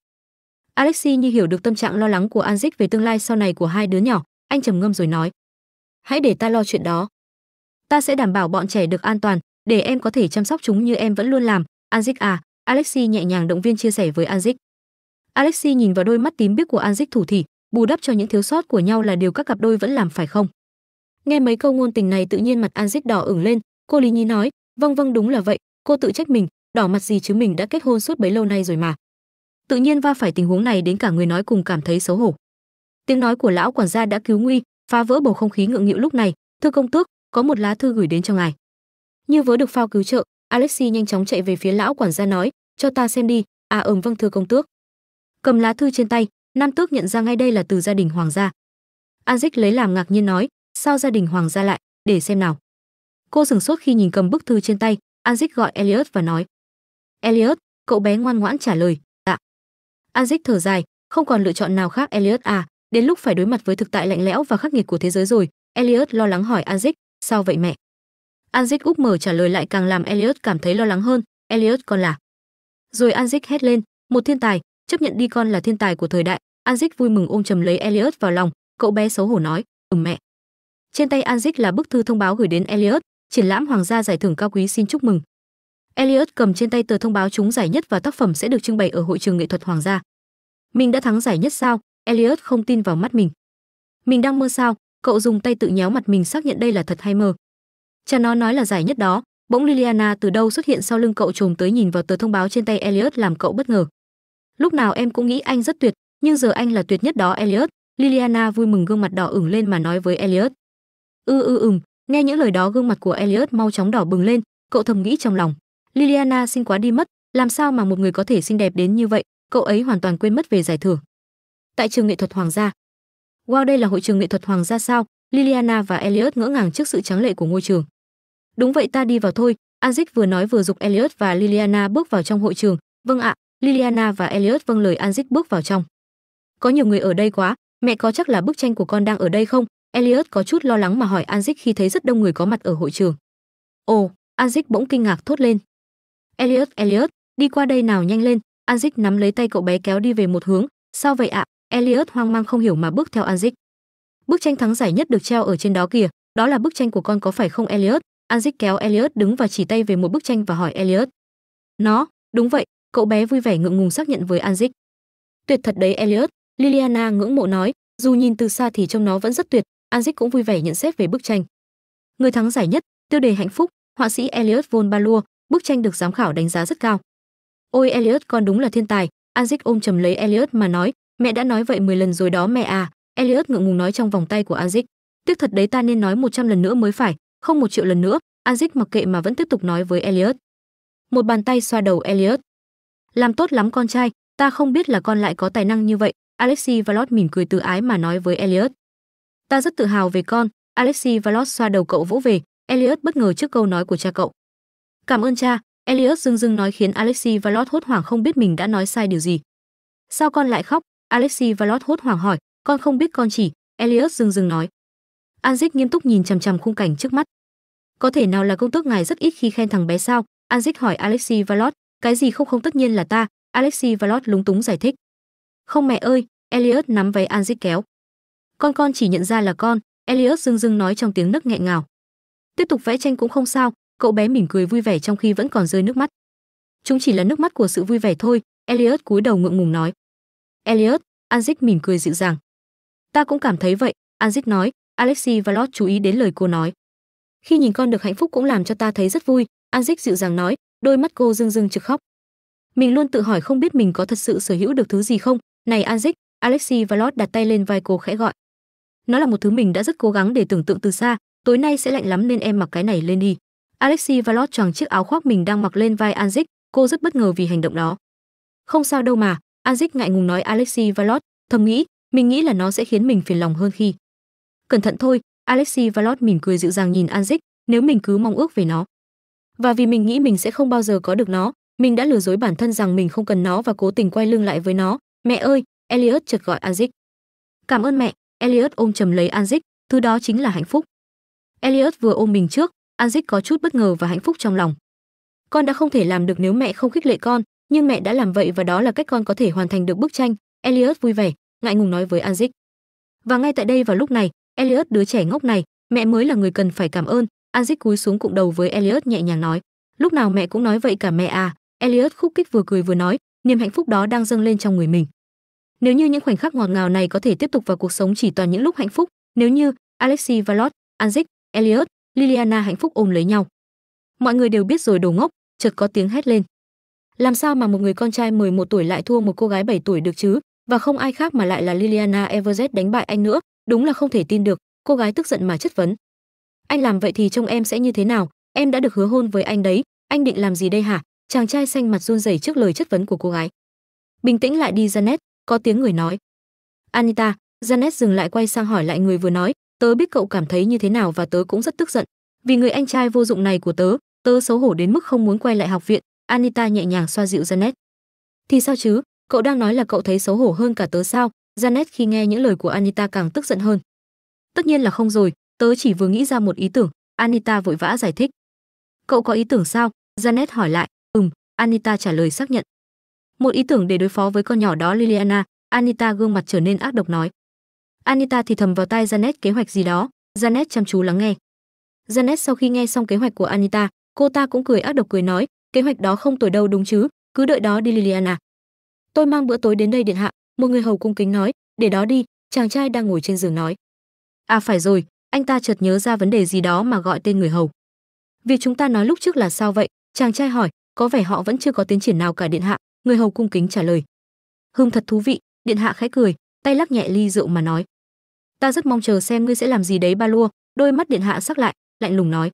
Alexi như hiểu được tâm trạng lo lắng của Anzik về tương lai sau này của hai đứa nhỏ, anh trầm ngâm rồi nói: "Hãy để ta lo chuyện đó. Ta sẽ đảm bảo bọn trẻ được an toàn, để em có thể chăm sóc chúng như em vẫn luôn làm." Anzik à, Alexi nhẹ nhàng động viên chia sẻ với Anzik. Alexi nhìn vào đôi mắt tím biếc của Anzik thủ thỉ, bù đắp cho những thiếu sót của nhau là điều các cặp đôi vẫn làm phải không? Nghe mấy câu ngôn tình này tự nhiên mặt Anzik đỏ ửng lên, cô Lý Nhi nói, "Vâng vâng đúng là vậy, cô tự trách mình, đỏ mặt gì chứ mình đã kết hôn suốt bấy lâu nay rồi mà." Tự nhiên va phải tình huống này đến cả người nói cùng cảm thấy xấu hổ. Tiếng nói của lão quản gia đã cứu nguy, phá vỡ bầu không khí ngượng nghịu lúc này, "Thưa công tước, có một lá thư gửi đến cho ngài." Như vớ được phao cứu trợ, Alexi nhanh chóng chạy về phía lão quản gia nói, "Cho ta xem đi." "À ừm vâng thưa công tước." Cầm lá thư trên tay, Nam tước nhận ra ngay đây là từ gia đình hoàng gia. Anzik lấy làm ngạc nhiên nói, "Sao gia đình hoàng gia lại, để xem nào." Cô sửng sốt khi nhìn cầm bức thư trên tay, Anzik gọi Elliot và nói, "Elliot." Cậu bé ngoan ngoãn trả lời, "Dạ." Anzik thở dài, không còn lựa chọn nào khác Elliot à, đến lúc phải đối mặt với thực tại lạnh lẽo và khắc nghiệt của thế giới rồi. Elliot lo lắng hỏi Anzik, "Sao vậy mẹ?" Anzik úp mở trả lời lại càng làm Elliot cảm thấy lo lắng hơn, "Elliot con là?" Rồi Anzik hét lên, "Một thiên tài, chấp nhận đi con là thiên tài của thời đại." Anzik vui mừng ôm chầm lấy Elliot vào lòng, cậu bé xấu hổ nói, "Ừm mẹ." Trên tay Anzik là bức thư thông báo gửi đến Elliot, triển lãm hoàng gia giải thưởng cao quý xin chúc mừng. Elliot cầm trên tay tờ thông báo trúng giải nhất và tác phẩm sẽ được trưng bày ở hội trường nghệ thuật hoàng gia. Mình đã thắng giải nhất sao? Elliot không tin vào mắt mình. Mình đang mơ sao? Cậu dùng tay tự nhéo mặt mình xác nhận đây là thật hay mơ. Cha nó nói là giải nhất đó, bỗng Liliana từ đâu xuất hiện sau lưng cậu trồm tới nhìn vào tờ thông báo trên tay Elliot làm cậu bất ngờ. Lúc nào em cũng nghĩ anh rất tuyệt, nhưng giờ anh là tuyệt nhất đó Elliot. Liliana vui mừng gương mặt đỏ ửng lên mà nói với Elliot. ư ư ừm, nghe những lời đó gương mặt của Elliot mau chóng đỏ bừng lên, cậu thầm nghĩ trong lòng. Liliana xinh quá đi mất, làm sao mà một người có thể xinh đẹp đến như vậy, cậu ấy hoàn toàn quên mất về giải thưởng. Tại trường nghệ thuật Hoàng gia. Wow đây là hội trường nghệ thuật Hoàng gia sao? Liliana và Elliot ngỡ ngàng trước sự trắng lệ của ngôi trường. Đúng vậy ta đi vào thôi, Anzik vừa nói vừa dục Elliot và Liliana bước vào trong hội trường. Vâng ạ, Liliana và Elliot vâng lời Anzik bước vào trong. Có nhiều người ở đây quá, mẹ có chắc là bức tranh của con đang ở đây không? Elliot có chút lo lắng mà hỏi Anzik khi thấy rất đông người có mặt ở hội trường. ồ Anzic bỗng kinh ngạc thốt lên Elliot Elliot đi qua đây nào nhanh lên Anzic nắm lấy tay cậu bé kéo đi về một hướng sao vậy ạ à? Elliot hoang mang không hiểu mà bước theo Anzik. bức tranh thắng giải nhất được treo ở trên đó kìa, đó là bức tranh của con có phải không Elliot Anzik kéo Elliot đứng và chỉ tay về một bức tranh và hỏi Elliot nó, đúng vậy, cậu bé vui vẻ ngượng ngùng xác nhận với Anzik. tuyệt thật đấy Elliot, Liliana ngưỡng mộ nói, dù nhìn từ xa thì trông nó vẫn rất tuyệt Anzik cũng vui vẻ nhận xét về bức tranh người thắng giải nhất, tiêu đề hạnh phúc, họa sĩ Elliot von Balua bức tranh được giám khảo đánh giá rất cao ôi Elliot, con đúng là thiên tài Anzik ôm chầm lấy Elliot mà nói mẹ đã nói vậy 10 lần rồi đó mẹ à Elliot ngượng ngùng nói trong vòng tay của azik tiếc thật đấy ta nên nói 100 lần nữa mới phải, không một triệu lần nữa azik mặc kệ mà vẫn tiếp tục nói với Elliot. Một bàn tay xoa đầu Elliot. Làm tốt lắm con trai, ta không biết là con lại có tài năng như vậy Alexi Valot mỉm cười từ ái mà nói với Elliot. Ta rất tự hào về con Alexi Valot xoa đầu cậu vỗ về, Elliot bất ngờ trước câu nói của cha cậu. Cảm ơn cha, Elliot dưng dưng nói khiến Alexi Valot hốt hoảng không biết mình đã nói sai điều gì. Sao con lại khóc? Alexi Valot hốt hoảng hỏi, con không biết con chỉ. Elias dừng dừng nói. Anzik nghiêm túc nhìn chằm chằm khung cảnh trước mắt. Có thể nào là công tước ngài rất ít khi khen thằng bé sao? Anzik hỏi Alexi Valot. Cái gì không không tất nhiên là ta. Alexi Valot lúng túng giải thích. Không mẹ ơi Elias nắm váy Anzik kéo. Con con chỉ nhận ra là con Elias dưng dưng nói trong tiếng nấc nghẹn ngào. Tiếp tục vẽ tranh cũng không sao, cậu bé mỉm cười vui vẻ trong khi vẫn còn rơi nước mắt. Chúng chỉ là nước mắt của sự vui vẻ thôi, Elliot cúi đầu ngượng ngùng nói. Elliot Anzik mỉm cười dịu dàng. Ta cũng cảm thấy vậy Anzik nói. Alexi và Lord chú ý đến lời cô nói. Khi nhìn con được hạnh phúc cũng làm cho ta thấy rất vui Anzik dịu dàng nói. Đôi mắt cô rưng rưng trực khóc. Mình luôn tự hỏi không biết mình có thật sự sở hữu được thứ gì không? Này Anzik, Alexi và Lord đặt tay lên vai cô khẽ gọi. Nó là một thứ mình đã rất cố gắng để tưởng tượng từ xa tối nay sẽ lạnh lắm nên em mặc cái này lên đi. Alexi Valot choàng chiếc áo khoác mình đang mặc lên vai Anzik, cô rất bất ngờ vì hành động đó. Không sao đâu mà Anzic ngại ngùng nói Alexi Valot, thầm nghĩ, mình nghĩ là nó sẽ khiến mình phiền lòng hơn khi. Cẩn thận thôi. Alexi Valot mỉm cười dịu dàng nhìn Anzic nếu mình cứ mong ước về nó, và vì mình nghĩ mình sẽ không bao giờ có được nó, mình đã lừa dối bản thân rằng mình không cần nó và cố tình quay lưng lại với nó. Mẹ ơi! Elliot chợt gọi Anzic cảm ơn mẹ. Elliot ôm chầm lấy Anzic thứ đó chính là hạnh phúc. Elliot vừa ôm mình trước Anzic có chút bất ngờ và hạnh phúc trong lòng. Con đã không thể làm được nếu mẹ không khích lệ con nhưng mẹ đã làm vậy và đó là cách con có thể hoàn thành được bức tranh, Elliot vui vẻ, ngại ngùng nói với anzik và ngay tại đây vào lúc này, Elliot, đứa trẻ ngốc này, mẹ mới là người cần phải cảm ơn anzik cúi xuống cụng đầu với Elliot nhẹ nhàng nói. Lúc nào mẹ cũng nói vậy cả mẹ à Elliot khúc kích vừa cười vừa nói, niềm hạnh phúc đó đang dâng lên trong người mình. Nếu như những khoảnh khắc ngọt ngào này có thể tiếp tục vào cuộc sống chỉ toàn những lúc hạnh phúc, nếu như Alexi Valot anzik Elliot, Liliana hạnh phúc ôm lấy nhau. Mọi người đều biết rồi đồ ngốc, chợt có tiếng hét lên làm sao mà một người con trai 11 tuổi lại thua một cô gái 7 tuổi được chứ? Và không ai khác mà lại là Liliana Everett đánh bại anh nữa. Đúng là không thể tin được, cô gái tức giận mà chất vấn. Anh làm vậy thì trông em sẽ như thế nào? Em đã được hứa hôn với anh đấy. Anh định làm gì đây hả? Chàng trai xanh mặt run rẩy trước lời chất vấn của cô gái. Bình tĩnh lại đi, janet, có tiếng người nói. Anita, janet dừng lại quay sang hỏi lại người vừa nói. Tớ biết cậu cảm thấy như thế nào và tớ cũng rất tức giận. Vì người anh trai vô dụng này của tớ tớ xấu hổ đến mức không muốn quay lại học viện anita nhẹ nhàng xoa dịu janet. Thì sao chứ? Cậu đang nói là cậu thấy xấu hổ hơn cả tớ sao? Janet khi nghe những lời của anita càng tức giận hơn. Tất nhiên là không rồi, tớ chỉ vừa nghĩ ra một ý tưởng. Anita vội vã giải thích. Cậu có ý tưởng sao? Janet hỏi lại. Ừm, anita trả lời xác nhận. Một ý tưởng để đối phó với con nhỏ đó, liliana, anita gương mặt trở nên ác độc nói. Anita thì thầm vào tai janet kế hoạch gì đó. Janet chăm chú lắng nghe. Janet sau khi nghe xong kế hoạch của anita, cô ta cũng cười ác độc cười nói kế hoạch đó không tồi đâu đúng chứ? Cứ đợi đó đi liliana. Tôi mang bữa tối đến đây điện hạ, một người hầu cung kính nói, để đó đi. Chàng trai đang ngồi trên giường nói à phải rồi, anh ta chợt nhớ ra vấn đề gì đó mà gọi tên người hầu. Việc chúng ta nói lúc trước là sao vậy? Chàng trai hỏi, có vẻ họ vẫn chưa có tiến triển nào cả điện hạ. Người hầu cung kính trả lời hưng thật thú vị. Điện hạ khẽ cười, tay lắc nhẹ ly rượu mà nói, ta rất mong chờ xem ngươi sẽ làm gì đấy, ba lua. Đôi mắt điện hạ sắc lại, lạnh lùng nói